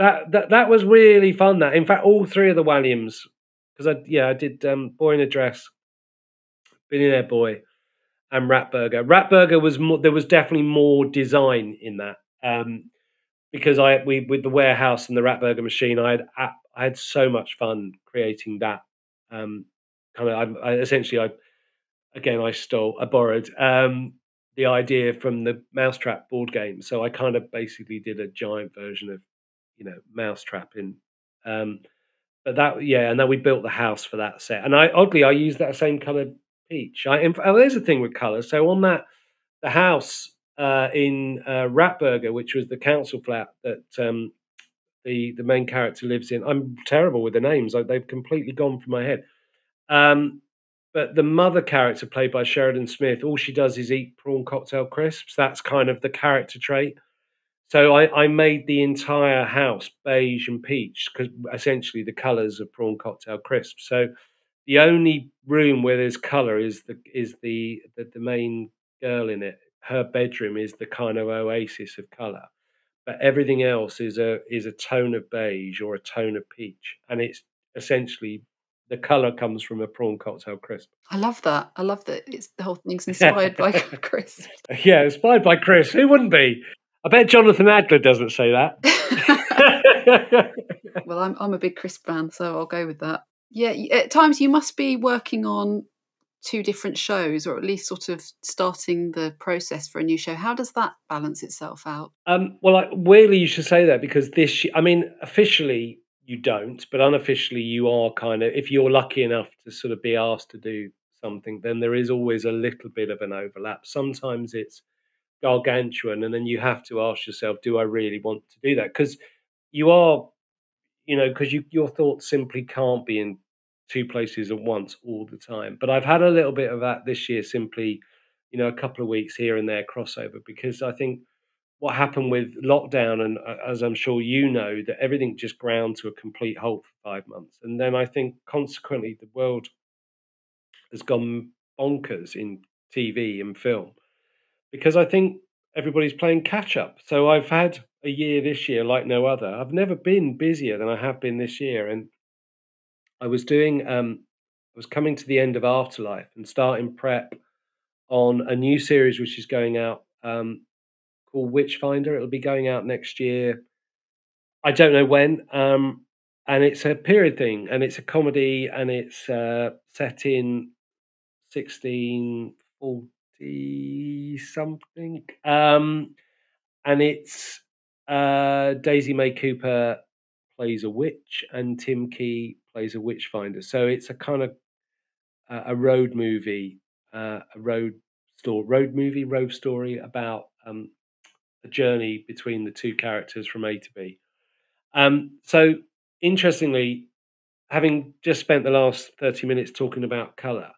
that that that was really fun. That in fact, all three of the Walliams, because I yeah I did um, Boy in a Dress, Billionaire Boy, and Ratburger. Ratburger was more. There was definitely more design in that um, because I we with the warehouse and the Ratburger machine. I had I had so much fun creating that. Um, kind of I, I essentially I again I stole I borrowed um, the idea from the Mousetrap board game. So I kind of basically did a giant version of you know Mousetrap in. Um, but that yeah, and then we built the house for that set. And I oddly I used that same coloured peach. I oh, there's a thing with colours. So on that the house uh, in uh, Ratburger, which was the council flat that um, the the main character lives in. I'm terrible with the names; like, they've completely gone from my head. Um, but the mother character, played by Sheridan Smith, all she does is eat prawn cocktail crisps. That's kind of the character trait. So I, I made the entire house beige and peach because essentially the colours of prawn cocktail crisps. So the only room where there's colour is the is the, the the main girl in it. Her bedroom is the kind of oasis of colour, but everything else is a is a tone of beige or a tone of peach, and it's essentially the color comes from a prawn cocktail crisp. I love that. I love that. It's the whole thing's inspired by crisp. Yeah, inspired by Chris. Who wouldn't be? I bet Jonathan Adler doesn't say that. well, I'm I'm a big Crisp fan, so I'll go with that. Yeah, at times you must be working on two different shows, or at least sort of starting the process for a new show. How does that balance itself out? Um, well, like, weirdly, you should say that because this, I mean, officially you don't, but unofficially you are kind of. If you're lucky enough to sort of be asked to do something, then there is always a little bit of an overlap. Sometimes it's gargantuan and then you have to ask yourself do i really want to do that? Because you are you know because you, your thoughts simply can't be in two places at once all the time. But i've had a little bit of that this year simply you know, a couple of weeks here and there crossover because I think what happened with lockdown, and uh, as I'm sure you know, that everything just ground to a complete halt for five months. And then I think consequently the world has gone bonkers in TV and film because I think everybody's playing catch up. So I've had a year this year like no other. I've never been busier than I have been this year. And I was doing, um, I was coming to the end of Afterlife and starting prep on a new series which is going out um, called Witchfinder. It'll be going out next year. I don't know when. Um, and it's a period thing, and it's a comedy, and it's uh, set in sixteen forty something. Um, and it's uh, Daisy May Cooper plays a witch, and Tim Key plays a witch finder. So it's a kind of uh, a road movie, uh, a road story, road movie, road story about um, a journey between the two characters from A to B. Um, so, interestingly, having just spent the last 30 minutes talking about colour,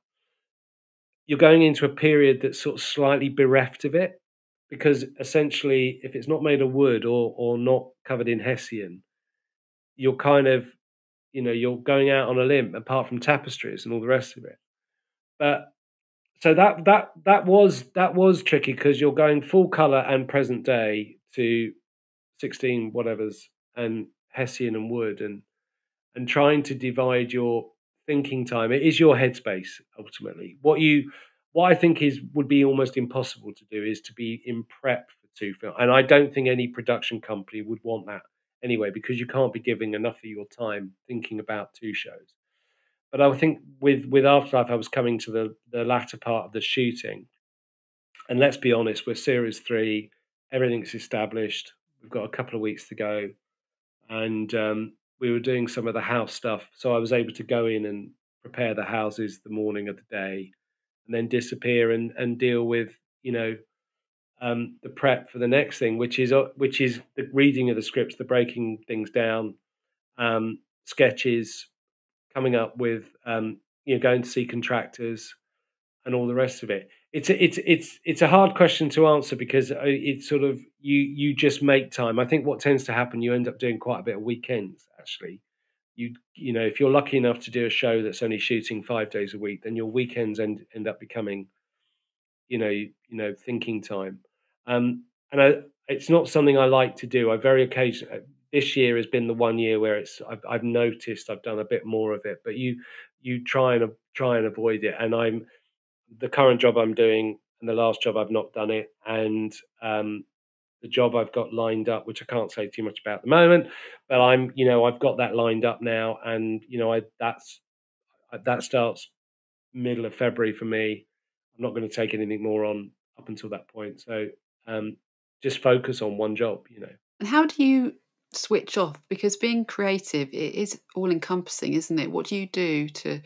you're going into a period that's sort of slightly bereft of it because essentially, if it's not made of wood or, or not covered in Hessian, you're kind of, you know, you're going out on a limb apart from tapestries and all the rest of it. But so that that that was that was tricky because you're going full color and present day to 16 whatever's and hessian and wood and and trying to divide your thinking time. It is your headspace ultimately. What you what i think is would be almost impossible to do is to be in prep for two films and i don't think any production company would want that anyway because you can't be giving enough of your time thinking about two shows. But I think with with Afterlife, I was coming to the the latter part of the shooting, and let's be honest, we're series three, everything's established. We've got a couple of weeks to go, and um, we were doing some of the house stuff, so I was able to go in and prepare the houses the morning of the day, and then disappear and and deal with you know um, the prep for the next thing, which is uh, which is the reading of the scripts, the breaking things down, um, sketches, coming up with um, you know going to see contractors and all the rest of it. It's a, it's it's it's a hard question to answer because uh, it's sort of you you just make time. I think what tends to happen, you end up doing quite a bit of weekends actually. You you know if you're lucky enough to do a show that's only shooting five days a week, then your weekends end end up becoming you know you know thinking time. Um, and I, it's not something I like to do. I very occasionally this year has been the one year where it's I've, I've noticed I've done a bit more of it, but you you try and try and avoid it. And I'm the current job I'm doing and the last job I've not done it, and um, the job I've got lined up, which I can't say too much about at the moment, but I'm you know I've got that lined up now, and you know I that's that starts middle of February for me. I'm not going to take anything more on up until that point. So um, just focus on one job, you know. And how do you switch off because being creative it is all encompassing isn't it what do you do to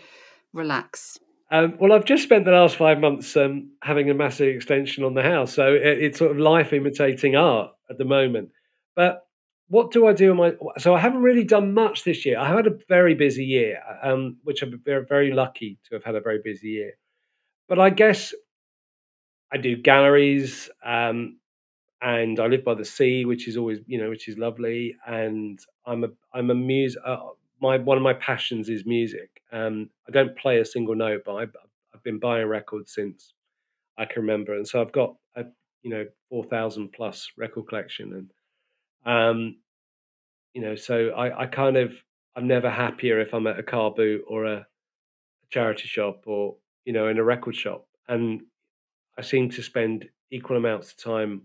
relax um, well, I've just spent the last five months um, having a massive extension on the house, so it, it's sort of life imitating art at the moment. But what do I do? In my so I haven't really done much this year. I had a very busy year, um, which I'm very, very lucky to have had a very busy year. But I guess I do galleries. Um, and I live by the sea, which is always you know which is lovely. And I'm a I'm a music. Uh, my one of my passions is music. Um, I don't play a single note, but I've, I've been buying records since I can remember, and so I've got a you know four thousand plus record collection, and um, you know, so I, I kind of I'm never happier if I'm at a car boot or a charity shop or you know in a record shop, and I seem to spend equal amounts of time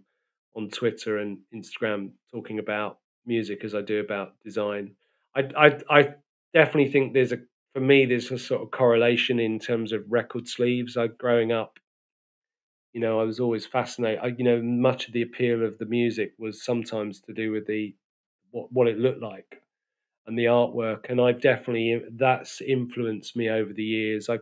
on Twitter and Instagram talking about music as I do about design. I I, I definitely think there's a for me there's a sort of correlation in terms of record sleeves. I growing up, you know, I was always fascinated. I, you know, much of the appeal of the music was sometimes to do with the what what it looked like and the artwork, and I've definitely that's influenced me over the years. I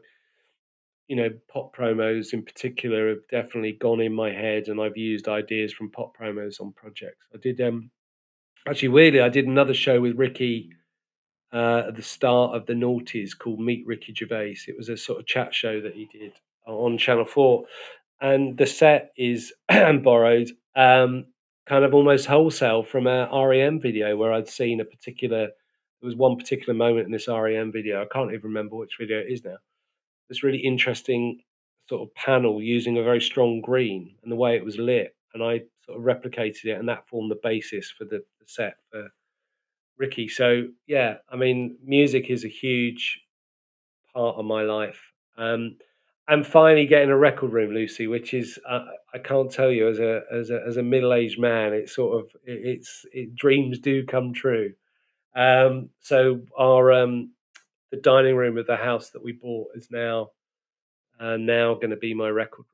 you know, pop promos in particular have definitely gone in my head, and I've used ideas from pop promos on projects. I did um actually weirdly, I did another show with Ricky uh, at the start of the noughties called Meet Ricky Gervais. It was a sort of chat show that he did on Channel Four, and the set is borrowed, um, kind of almost wholesale from a REM video where I'd seen a particular. There was one particular moment in this REM video. I can't even remember which video it is now. This really interesting sort of panel using a very strong green and the way it was lit, and I sort of replicated it, and that formed the basis for the, the set for Ricky. So yeah, I mean, music is a huge part of my life. Um, I'm finally getting a record room, Lucy, which is uh, I can't tell you as a as a as a middle aged man, it's sort of it, it's it, dreams do come true. Um, so our um, the dining room of the house that we bought is now uh, now going to be my record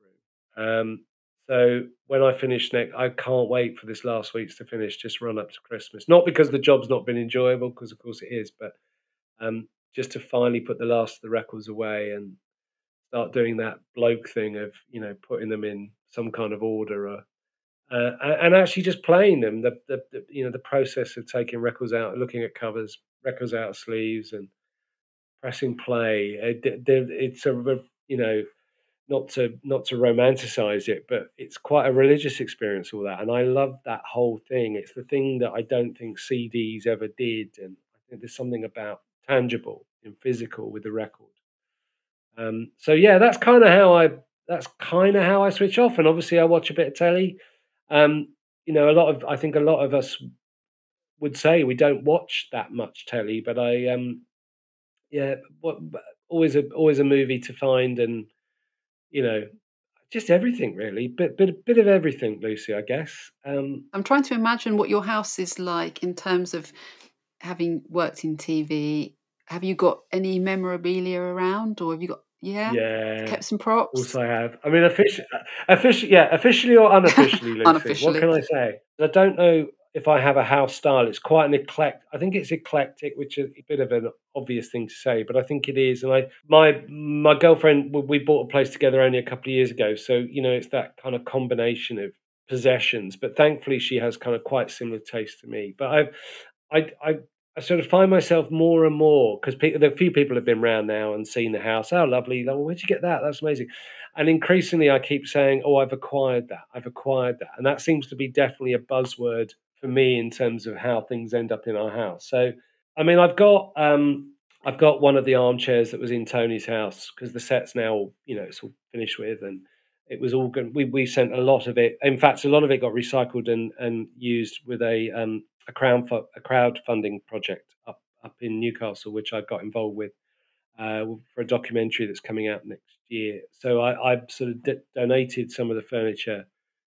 room. Um, so when I finish next, I can't wait for this last week's to finish. Just run up to Christmas, not because the job's not been enjoyable, because of course it is, but um, just to finally put the last of the records away and start doing that bloke thing of you know putting them in some kind of order or, uh, and actually just playing them. The, the, the, you know the process of taking records out, looking at covers, records out of sleeves, and pressing play. It, it's a you know not to not to romanticize it, but it's quite a religious experience. All that, and I love that whole thing. It's the thing that I don't think CDs ever did, and I think there's something about tangible and physical with the record. Um, so yeah, that's kind of how I that's kind of how I switch off. And obviously, I watch a bit of telly. Um, you know, a lot of I think a lot of us would say we don't watch that much telly, but I um, yeah, what always a always a movie to find, and you know, just everything really, bit bit bit of everything, Lucy. I guess. Um, I'm trying to imagine what your house is like in terms of having worked in TV. Have you got any memorabilia around, or have you got yeah. Yeah. Kept some props. Also, I have. I mean, officially, officially, yeah, officially or unofficially, Lucy. unofficially. What can I say? I don't know if I have a house style. It's quite an eclectic. I think it's eclectic, which is a bit of an obvious thing to say, but I think it is. And I, my, my girlfriend, we bought a place together only a couple of years ago, so you know, it's that kind of combination of possessions. But thankfully, she has kind of quite similar taste to me. But I, I, I I sort of find myself more and more because pe- a few people have been around now and seen the house. Oh, lovely! Where'd you get that? That's amazing. And increasingly, I keep saying, "Oh, I've acquired that. I've acquired that," and that seems to be definitely a buzzword for me in terms of how things end up in our house. So, I mean, I've got um, I've got one of the armchairs that was in Tony's house because the set's now you know it's all finished with and it was all good. We we sent a lot of it. In fact, a lot of it got recycled and and used with a um, a crowd a crowdfunding project up up in Newcastle, which I got involved with uh, for a documentary that's coming out next year. So I, I sort of d- donated some of the furniture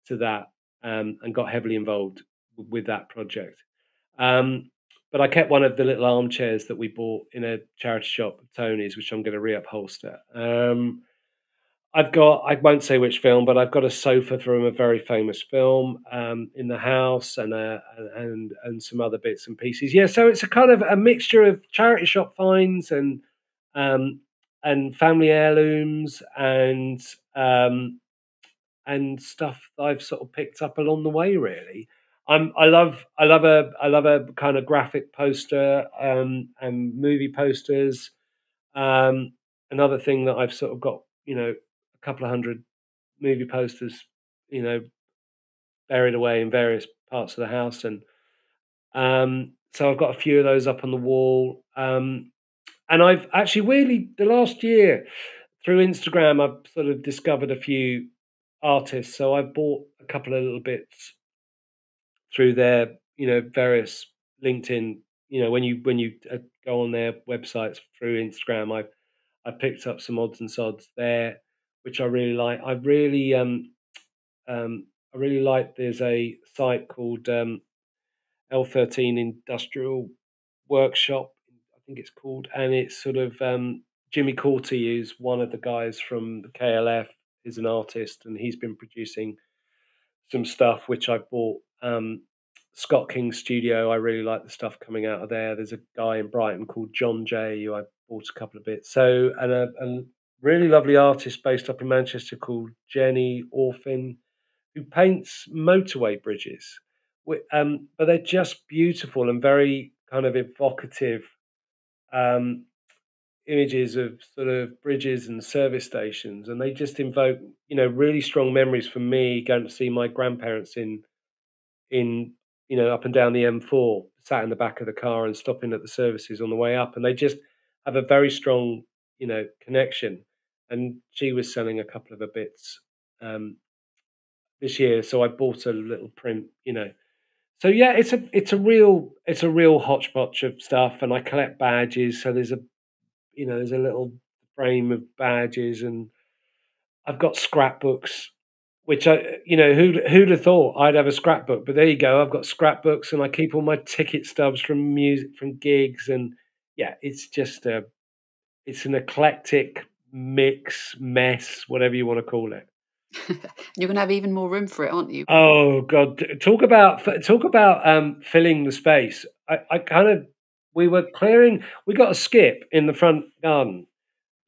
to that um, and got heavily involved with that project. Um, but I kept one of the little armchairs that we bought in a charity shop, Tony's, which I'm going to reupholster. Um, I've got I won't say which film, but I've got a sofa from a very famous film um, in the house, and a, and and some other bits and pieces. Yeah, so it's a kind of a mixture of charity shop finds and um, and family heirlooms and um, and stuff I've sort of picked up along the way. Really, I'm I love I love a I love a kind of graphic poster um, and movie posters. Um, another thing that I've sort of got you know a couple of hundred movie posters, you know, buried away in various parts of the house, and um, so I've got a few of those up on the wall. Um, and I've actually weirdly the last year through Instagram, I've sort of discovered a few artists. So I bought a couple of little bits through their, you know, various LinkedIn. You know, when you when you uh, go on their websites through Instagram, I I picked up some odds and sods there which I really like. I really um, um, I really like. There's a site called um, L13 Industrial Workshop, I think it's called, and it's sort of um, Jimmy Cauty is one of the guys from the KLF. Is an artist, and he's been producing some stuff which I bought. Um, Scott King Studio, I really like the stuff coming out of there. There's a guy in Brighton called John Jay who I bought a couple of bits. So, and a, really lovely artist based up in Manchester called Jenny Orphin, who paints motorway bridges. Um, but they're just beautiful and very kind of evocative. Um, images of sort of bridges and service stations, and they just invoke, you know, really strong memories for me going to see my grandparents in, in you know, up and down the M4, sat in the back of the car and stopping at the services on the way up, and they just have a very strong, you know, connection. And she was selling a couple of her bits um, this year, so I bought a little print, you know. So yeah, it's a it's a real it's a real hodgepodge of stuff, and I collect badges. So there's a you know there's a little frame of badges, and I've got scrapbooks, which I you know who'd who'd have thought I'd have a scrapbook, but there you go. I've got scrapbooks, and I keep all my ticket stubs from music from gigs, and yeah, it's just a it's an eclectic mix mess, whatever you want to call it. You're going to have even more room for it, aren't you? Oh God! Talk about talk about um, filling the space. I, I kind of we were clearing. We got a skip in the front garden.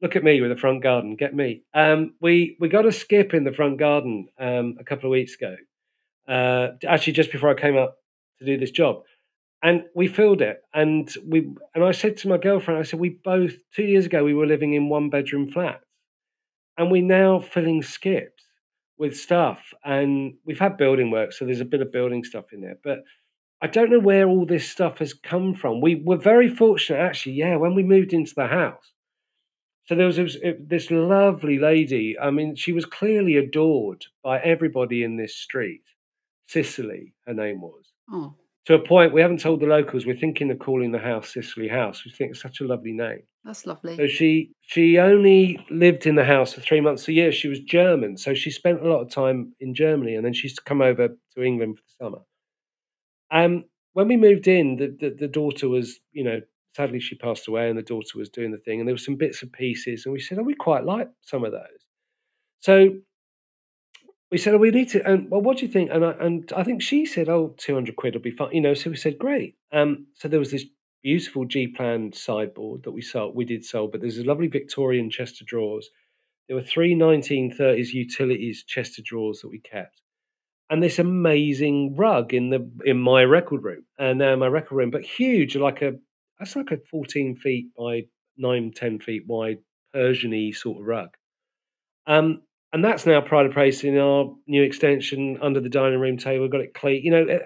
Look at me with the front garden. Get me. Um, we we got a skip in the front garden um, a couple of weeks ago. Uh, actually, just before I came up to do this job, and we filled it. And we and I said to my girlfriend, I said, we both two years ago we were living in one bedroom flats, and we're now filling skips with stuff. And we've had building work, so there's a bit of building stuff in there. But I don't know where all this stuff has come from. We were very fortunate, actually, yeah, when we moved into the house. So there was this lovely lady. I mean, she was clearly adored by everybody in this street. Cicely, her name was. Oh. To a point, we haven't told the locals. We're thinking of calling the house Cicely House. We think it's such a lovely name. That's lovely. So she she only lived in the house for three months a year. She was German, so she spent a lot of time in Germany, and then she used to come over to England for the summer. Um, when we moved in, the, the, the daughter was, you know, sadly she passed away, and the daughter was doing the thing, and there were some bits and pieces, and we said, oh, we quite like some of those. So we said, oh, we need to, and well, what do you think? And I, and I think she said, oh, 200 quid will be fine, you know. So we said, great. Um, so there was this beautiful G plan sideboard that we sold, we did sell, but there's a lovely Victorian chest of drawers. There were three 1930s utilities chest of drawers that we kept, and this amazing rug in the in my record room, and uh, my record room, but huge, like a that's like a 14 feet by 9, 10 feet wide Persian sort of rug. Um, and that's now pride of place in our new extension under the dining room table. Got it clean, you know. It,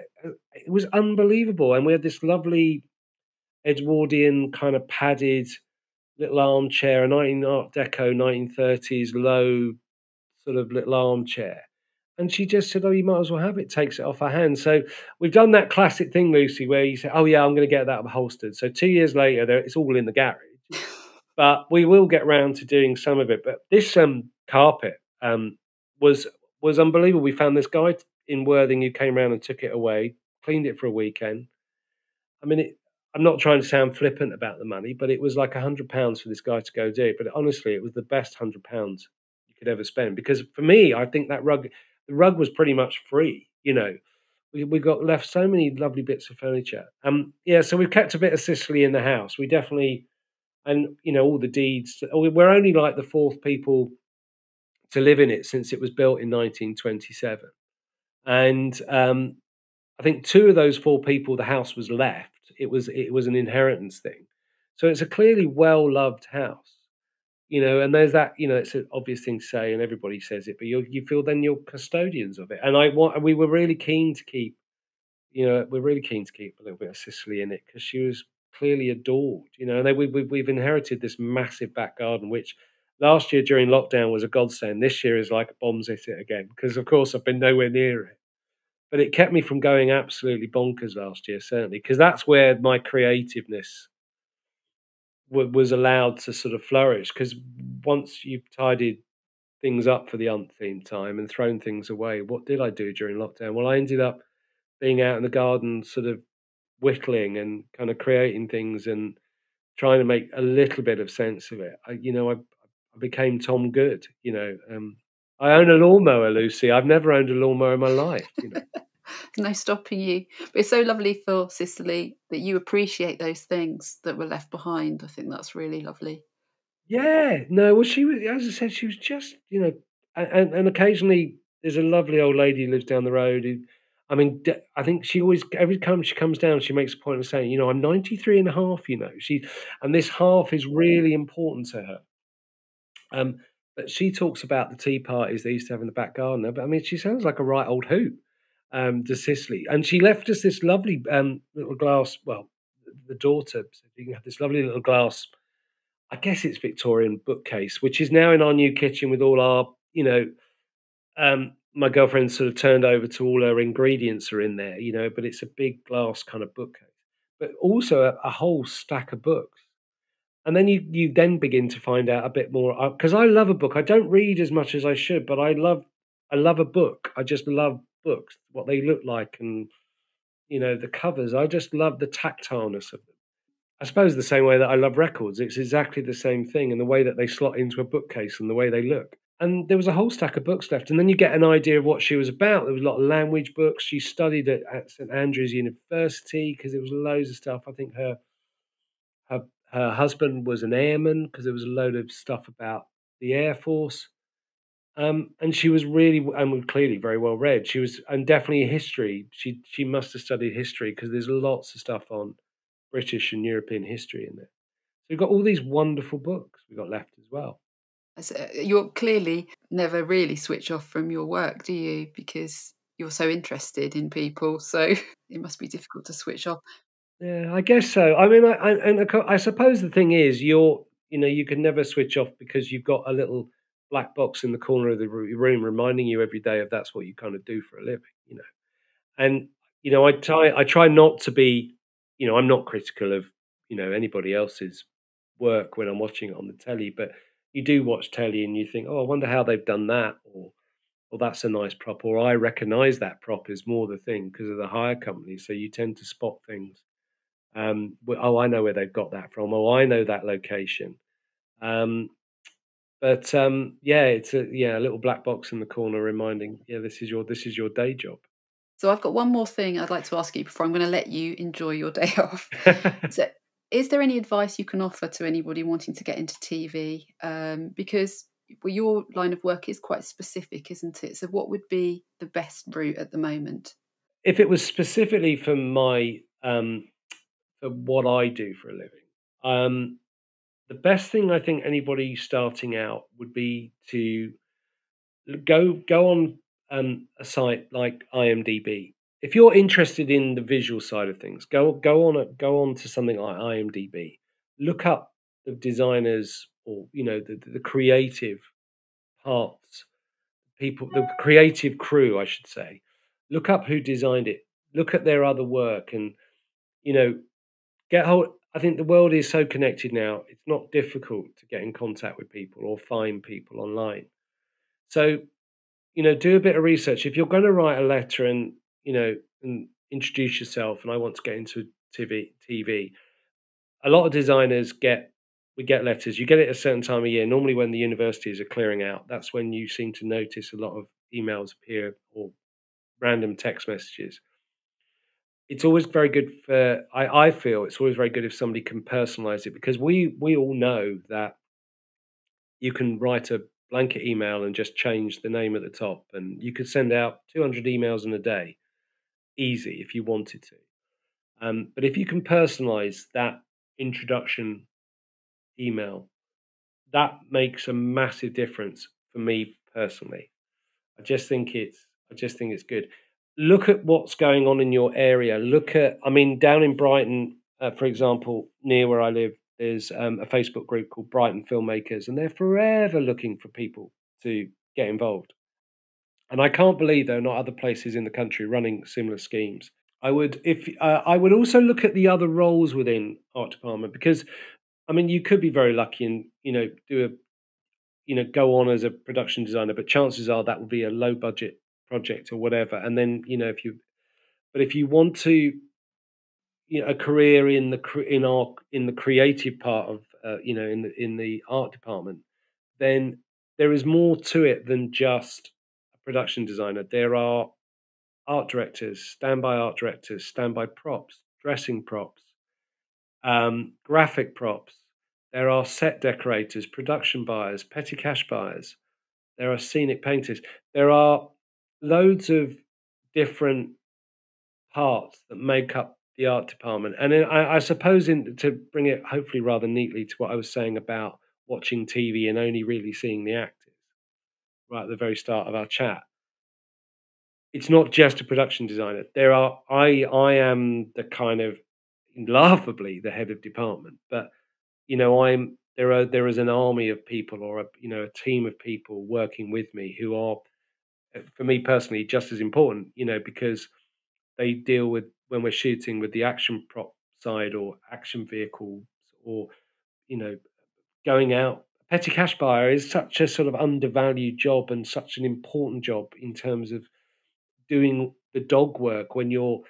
it was unbelievable, and we had this lovely Edwardian kind of padded little armchair, a 19 Art Deco 1930s low sort of little armchair. And she just said, Oh, you might as well have it, takes it off her hands. So we've done that classic thing, Lucy, where you say, Oh, yeah, I'm going to get that upholstered. So two years later, it's all in the garage. but we will get round to doing some of it. But this um, carpet um, was was unbelievable. We found this guy in Worthing who came around and took it away, cleaned it for a weekend. I mean, it, I'm not trying to sound flippant about the money, but it was like a hundred pounds for this guy to go do it. But honestly, it was the best hundred pounds you could ever spend because for me, I think that rug, the rug was pretty much free. You know, we we got left so many lovely bits of furniture. Um, yeah, so we've kept a bit of Cicely in the house. We definitely, and you know, all the deeds. We're only like the fourth people to live in it since it was built in 1927, and um, I think two of those four people, the house was left it was it was an inheritance thing. So it's a clearly well loved house, you know. And there's that, you know, it's an obvious thing to say, and everybody says it, but you you feel then you're custodians of it. And I want we were really keen to keep, you know, we're really keen to keep a little bit of Cicely in it because she was clearly adored, you know. And we, we we've inherited this massive back garden, which last year during lockdown was a godsend. This year is like bombs hit it again because, of course, I've been nowhere near it but it kept me from going absolutely bonkers last year, certainly, because that's where my creativeness w- was allowed to sort of flourish. Because once you've tidied things up for the umpteenth time and thrown things away, what did I do during lockdown? Well, I ended up being out in the garden, sort of whittling and kind of creating things and trying to make a little bit of sense of it. I, you know, I, I became Tom Good. You know, um, I own a lawnmower, Lucy. I've never owned a lawnmower in my life. You know. No stopping you. But it's so lovely for Cicely that you appreciate those things that were left behind. I think that's really lovely. Yeah, no, well, she was, as I said, she was just, you know, and, and occasionally there's a lovely old lady who lives down the road who I mean, I think she always every time she comes down, she makes a point of saying, you know, I'm 93 and a half, you know. She and this half is really important to her. Um, but she talks about the tea parties they used to have in the back garden. But I mean, she sounds like a right old hoot, um, to Cicely. And she left us this lovely um, little glass. Well, the daughter said you can have this lovely little glass. I guess it's Victorian bookcase, which is now in our new kitchen with all our, you know, um, my girlfriend sort of turned over to all her ingredients are in there, you know, but it's a big glass kind of bookcase, but also a, a whole stack of books. And then you you then begin to find out a bit more because uh, I love a book. I don't read as much as I should, but I love I love a book. I just love books, what they look like, and you know the covers. I just love the tactileness of them. I suppose the same way that I love records. It's exactly the same thing, and the way that they slot into a bookcase and the way they look and there was a whole stack of books left. And then you get an idea of what she was about. There was a lot of language books. She studied at, at St Andrews University because there was loads of stuff. I think her her her husband was an airman because there was a load of stuff about the Air Force. Um, and she was really and clearly very well read. She was and definitely history. She she must have studied history because there's lots of stuff on British and European history in there. So we've got all these wonderful books we got left as well. Uh, you're clearly never really switch off from your work, do you? Because you're so interested in people, so it must be difficult to switch off. Yeah, I guess so. I mean, I, I, and I suppose the thing is, you're, you know, you can never switch off because you've got a little black box in the corner of the room reminding you every day of that's what you kind of do for a living, you know. And you know, I try, I try not to be, you know, I'm not critical of, you know, anybody else's work when I'm watching it on the telly, but you do watch telly and you think, oh, I wonder how they've done that, or well, that's a nice prop, or I recognise that prop is more the thing because of the hire company. So you tend to spot things. Um, oh, I know where they've got that from. Oh, I know that location. Um, but um, yeah, it's a yeah a little black box in the corner reminding, yeah, this is your this is your day job. So I've got one more thing I'd like to ask you before I'm going to let you enjoy your day off. so is there any advice you can offer to anybody wanting to get into TV? Um, because well, your line of work is quite specific, isn't it? So, what would be the best route at the moment? If it was specifically for my um, for what I do for a living, um, the best thing I think anybody starting out would be to go go on um, a site like IMDb if you're interested in the visual side of things, go go on go on to something like IMDb. Look up the designers or you know the, the creative parts, people, the creative crew, I should say. Look up who designed it. Look at their other work, and you know, get hold. I think the world is so connected now. It's not difficult to get in contact with people or find people online. So, you know, do a bit of research. If you're going to write a letter and you know, and introduce yourself, and I want to get into TV. TV. A lot of designers get we get letters. You get it at a certain time of year. Normally, when the universities are clearing out, that's when you seem to notice a lot of emails appear or random text messages. It's always very good for. I, I feel it's always very good if somebody can personalize it because we we all know that you can write a blanket email and just change the name at the top, and you could send out 200 emails in a day easy if you wanted to. Um, but if you can personalize that introduction email, that makes a massive difference for me personally. I just think it's I just think it's good. Look at what's going on in your area. Look at I mean down in Brighton, uh, for example, near where I live, there's um, a Facebook group called Brighton Filmmakers, and they're forever looking for people to get involved. And I can't believe there are not other places in the country running similar schemes. I would, if uh, I would also look at the other roles within art department because, I mean, you could be very lucky and you know do a, you know, go on as a production designer, but chances are that will be a low budget project or whatever. And then you know if you, but if you want to, you know, a career in the in our in the creative part of uh, you know in the in the art department, then there is more to it than just a production designer, there are art directors, standby art directors, standby props, dressing props, um, graphic props. There are set decorators, production buyers, petty cash buyers. There are scenic painters. There are loads of different parts that make up the art department. And I, I suppose, in, to bring it hopefully rather neatly to what I was saying about watching TV and only really seeing the actors right at the very start of our chat. It's not just a production designer. There are I I am the kind of laughably the head of department, but you know I'm there are there is an army of people or a you know a team of people working with me who are for me personally just as important you know because they deal with when we're shooting with the action prop side or action vehicles or you know going out petty cash buyer is such a sort of undervalued job and such an important job in terms of doing the dog work when you're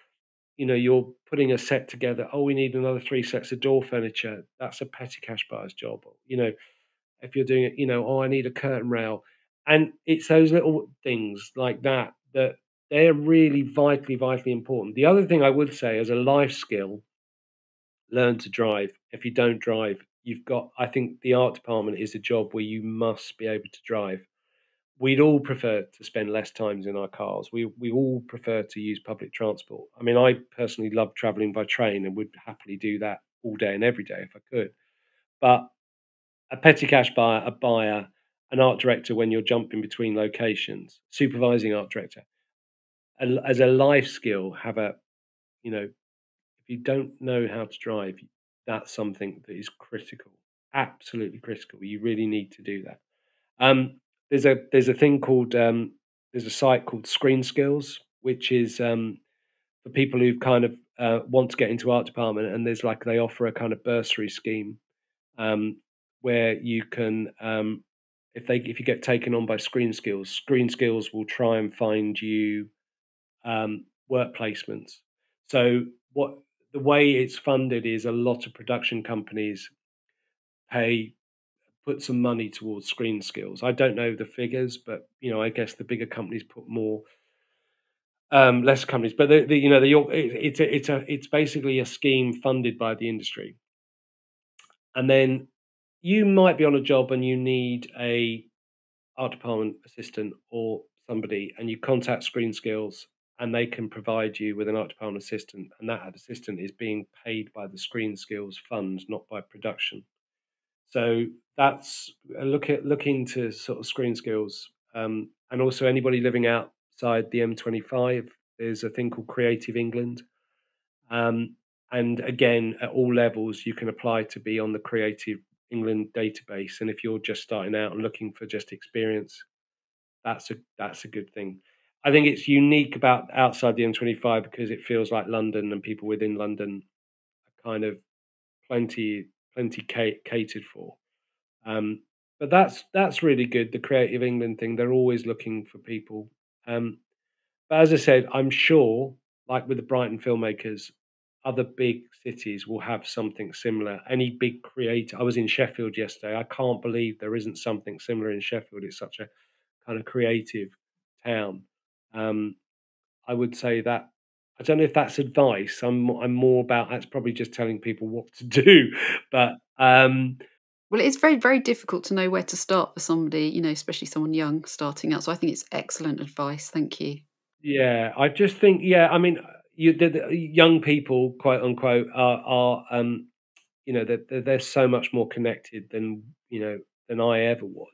you know you're putting a set together oh we need another three sets of door furniture. That's a petty cash buyer's job you know. If you're doing it you know oh i need a curtain rail and it's those little things like that that they're really vitally vitally important the other thing i would say as a life skill learn to drive if you don't drive you've got i think the art department is a job where you must be able to drive we'd all prefer to spend less times in our cars. We we all prefer to use public transport. I mean, I personally love traveling by train and would happily do that all day and every day if I could. But a petty cash buyer, a buyer, an art director when you're jumping between locations, supervising art director, as a life skill, have a, you know, if you don't know how to drive, that's something that is critical, absolutely critical. You really need to do that. Um, there's a there's a thing called um, there's a site called Screen Skills, which is um, for people who kind of uh, want to get into art department, and there's like they offer a kind of bursary scheme um, where you can um, if they if you get taken on by Screen Skills, Screen Skills will try and find you um, work placements. So what the way it's funded is a lot of production companies pay put some money towards screen skills. I don't know the figures, but you know, I guess the bigger companies put more. Um, less companies, but the, the you know the it's a, it's a it's basically a scheme funded by the industry, and then you might be on a job and you need a art department assistant or somebody, and you contact Screen Skills, and they can provide you with an art department assistant, and that assistant is being paid by the Screen Skills Fund, not by production. So that's uh, look at look into sort of screen skills, um, and also anybody living outside the M25. There's a thing called Creative England, um, and again at all levels you can apply to be on the Creative England database. And if you're just starting out and looking for just experience, that's a that's a good thing. I think it's unique about outside the M25 because it feels like London and people within London are kind of plenty plenty catered for. Um, but that's that's really good. The Creative England thing, they're always looking for people. Um, but as I said, I'm sure, like with the Brighton filmmakers, other big cities will have something similar. Any big creator. I was in Sheffield yesterday. I can't believe there isn't something similar in Sheffield. It's such a kind of creative town. Um, I would say that I don't know if that's advice. I'm I'm more about that's probably just telling people what to do. But um, well, it's very very difficult to know where to start for somebody, you know, especially someone young starting out. So I think it's excellent advice. Thank you. Yeah, I just think yeah. I mean, you the, the young people, quote unquote, are are um, you know they're, they're so much more connected than you know than I ever was.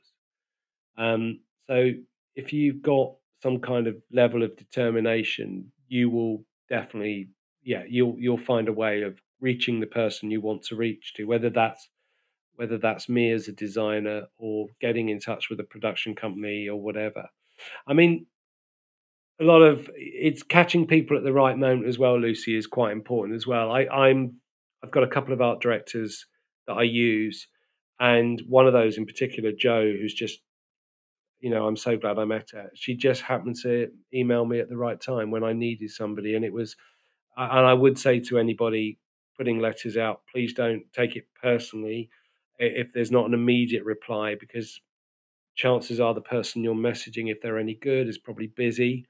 Um, so if you've got some kind of level of determination, you will definitely yeah you'll you'll find a way of reaching the person you want to reach to whether that's whether that's me as a designer or getting in touch with a production company or whatever i mean a lot of it's catching people at the right moment as well lucy is quite important as well i i'm i've got a couple of art directors that i use and one of those in particular joe who's just you know, I'm so glad I met her. She just happened to email me at the right time when I needed somebody, and it was. And I would say to anybody putting letters out, please don't take it personally if there's not an immediate reply, because chances are the person you're messaging, if they're any good, is probably busy.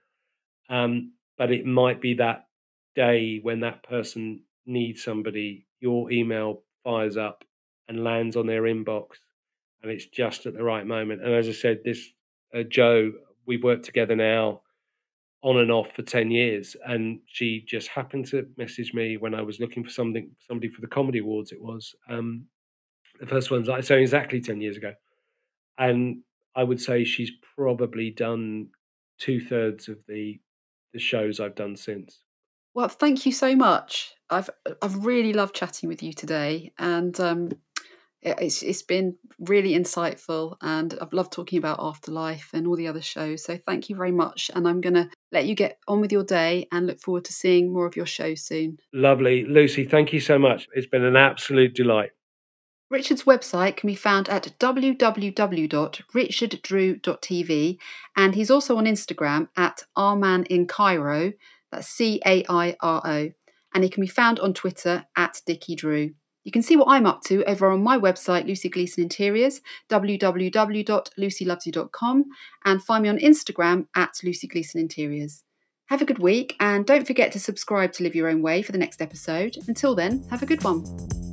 Um, but it might be that day when that person needs somebody, your email fires up and lands on their inbox, and it's just at the right moment. And as I said, this uh, Joe, we've worked together now on and off for 10 years. And she just happened to message me when I was looking for something, somebody for the Comedy Awards, it was. Um, the first one's so exactly 10 years ago. And I would say she's probably done two thirds of the the shows I've done since. Well, thank you so much. I've I've really loved chatting with you today, and um, it's it's been really insightful, and I've loved talking about Afterlife and all the other shows. So thank you very much, and I'm going to let you get on with your day and look forward to seeing more of your show soon. Lovely, Lucy. Thank you so much. It's been an absolute delight. Richard's website can be found at www.richarddrew.tv and he's also on Instagram at Arman in Cairo, that's C A I R O, and he can be found on Twitter at Dickie Drew. You can see what I'm up to over on my website, Lucy Gleeson Interiors, www.lucylovesyou.com, and find me on Instagram at Lucy Gleeson Interiors. Have a good week, and don't forget to subscribe to Live Your Own Way for the next episode. Until then, have a good one.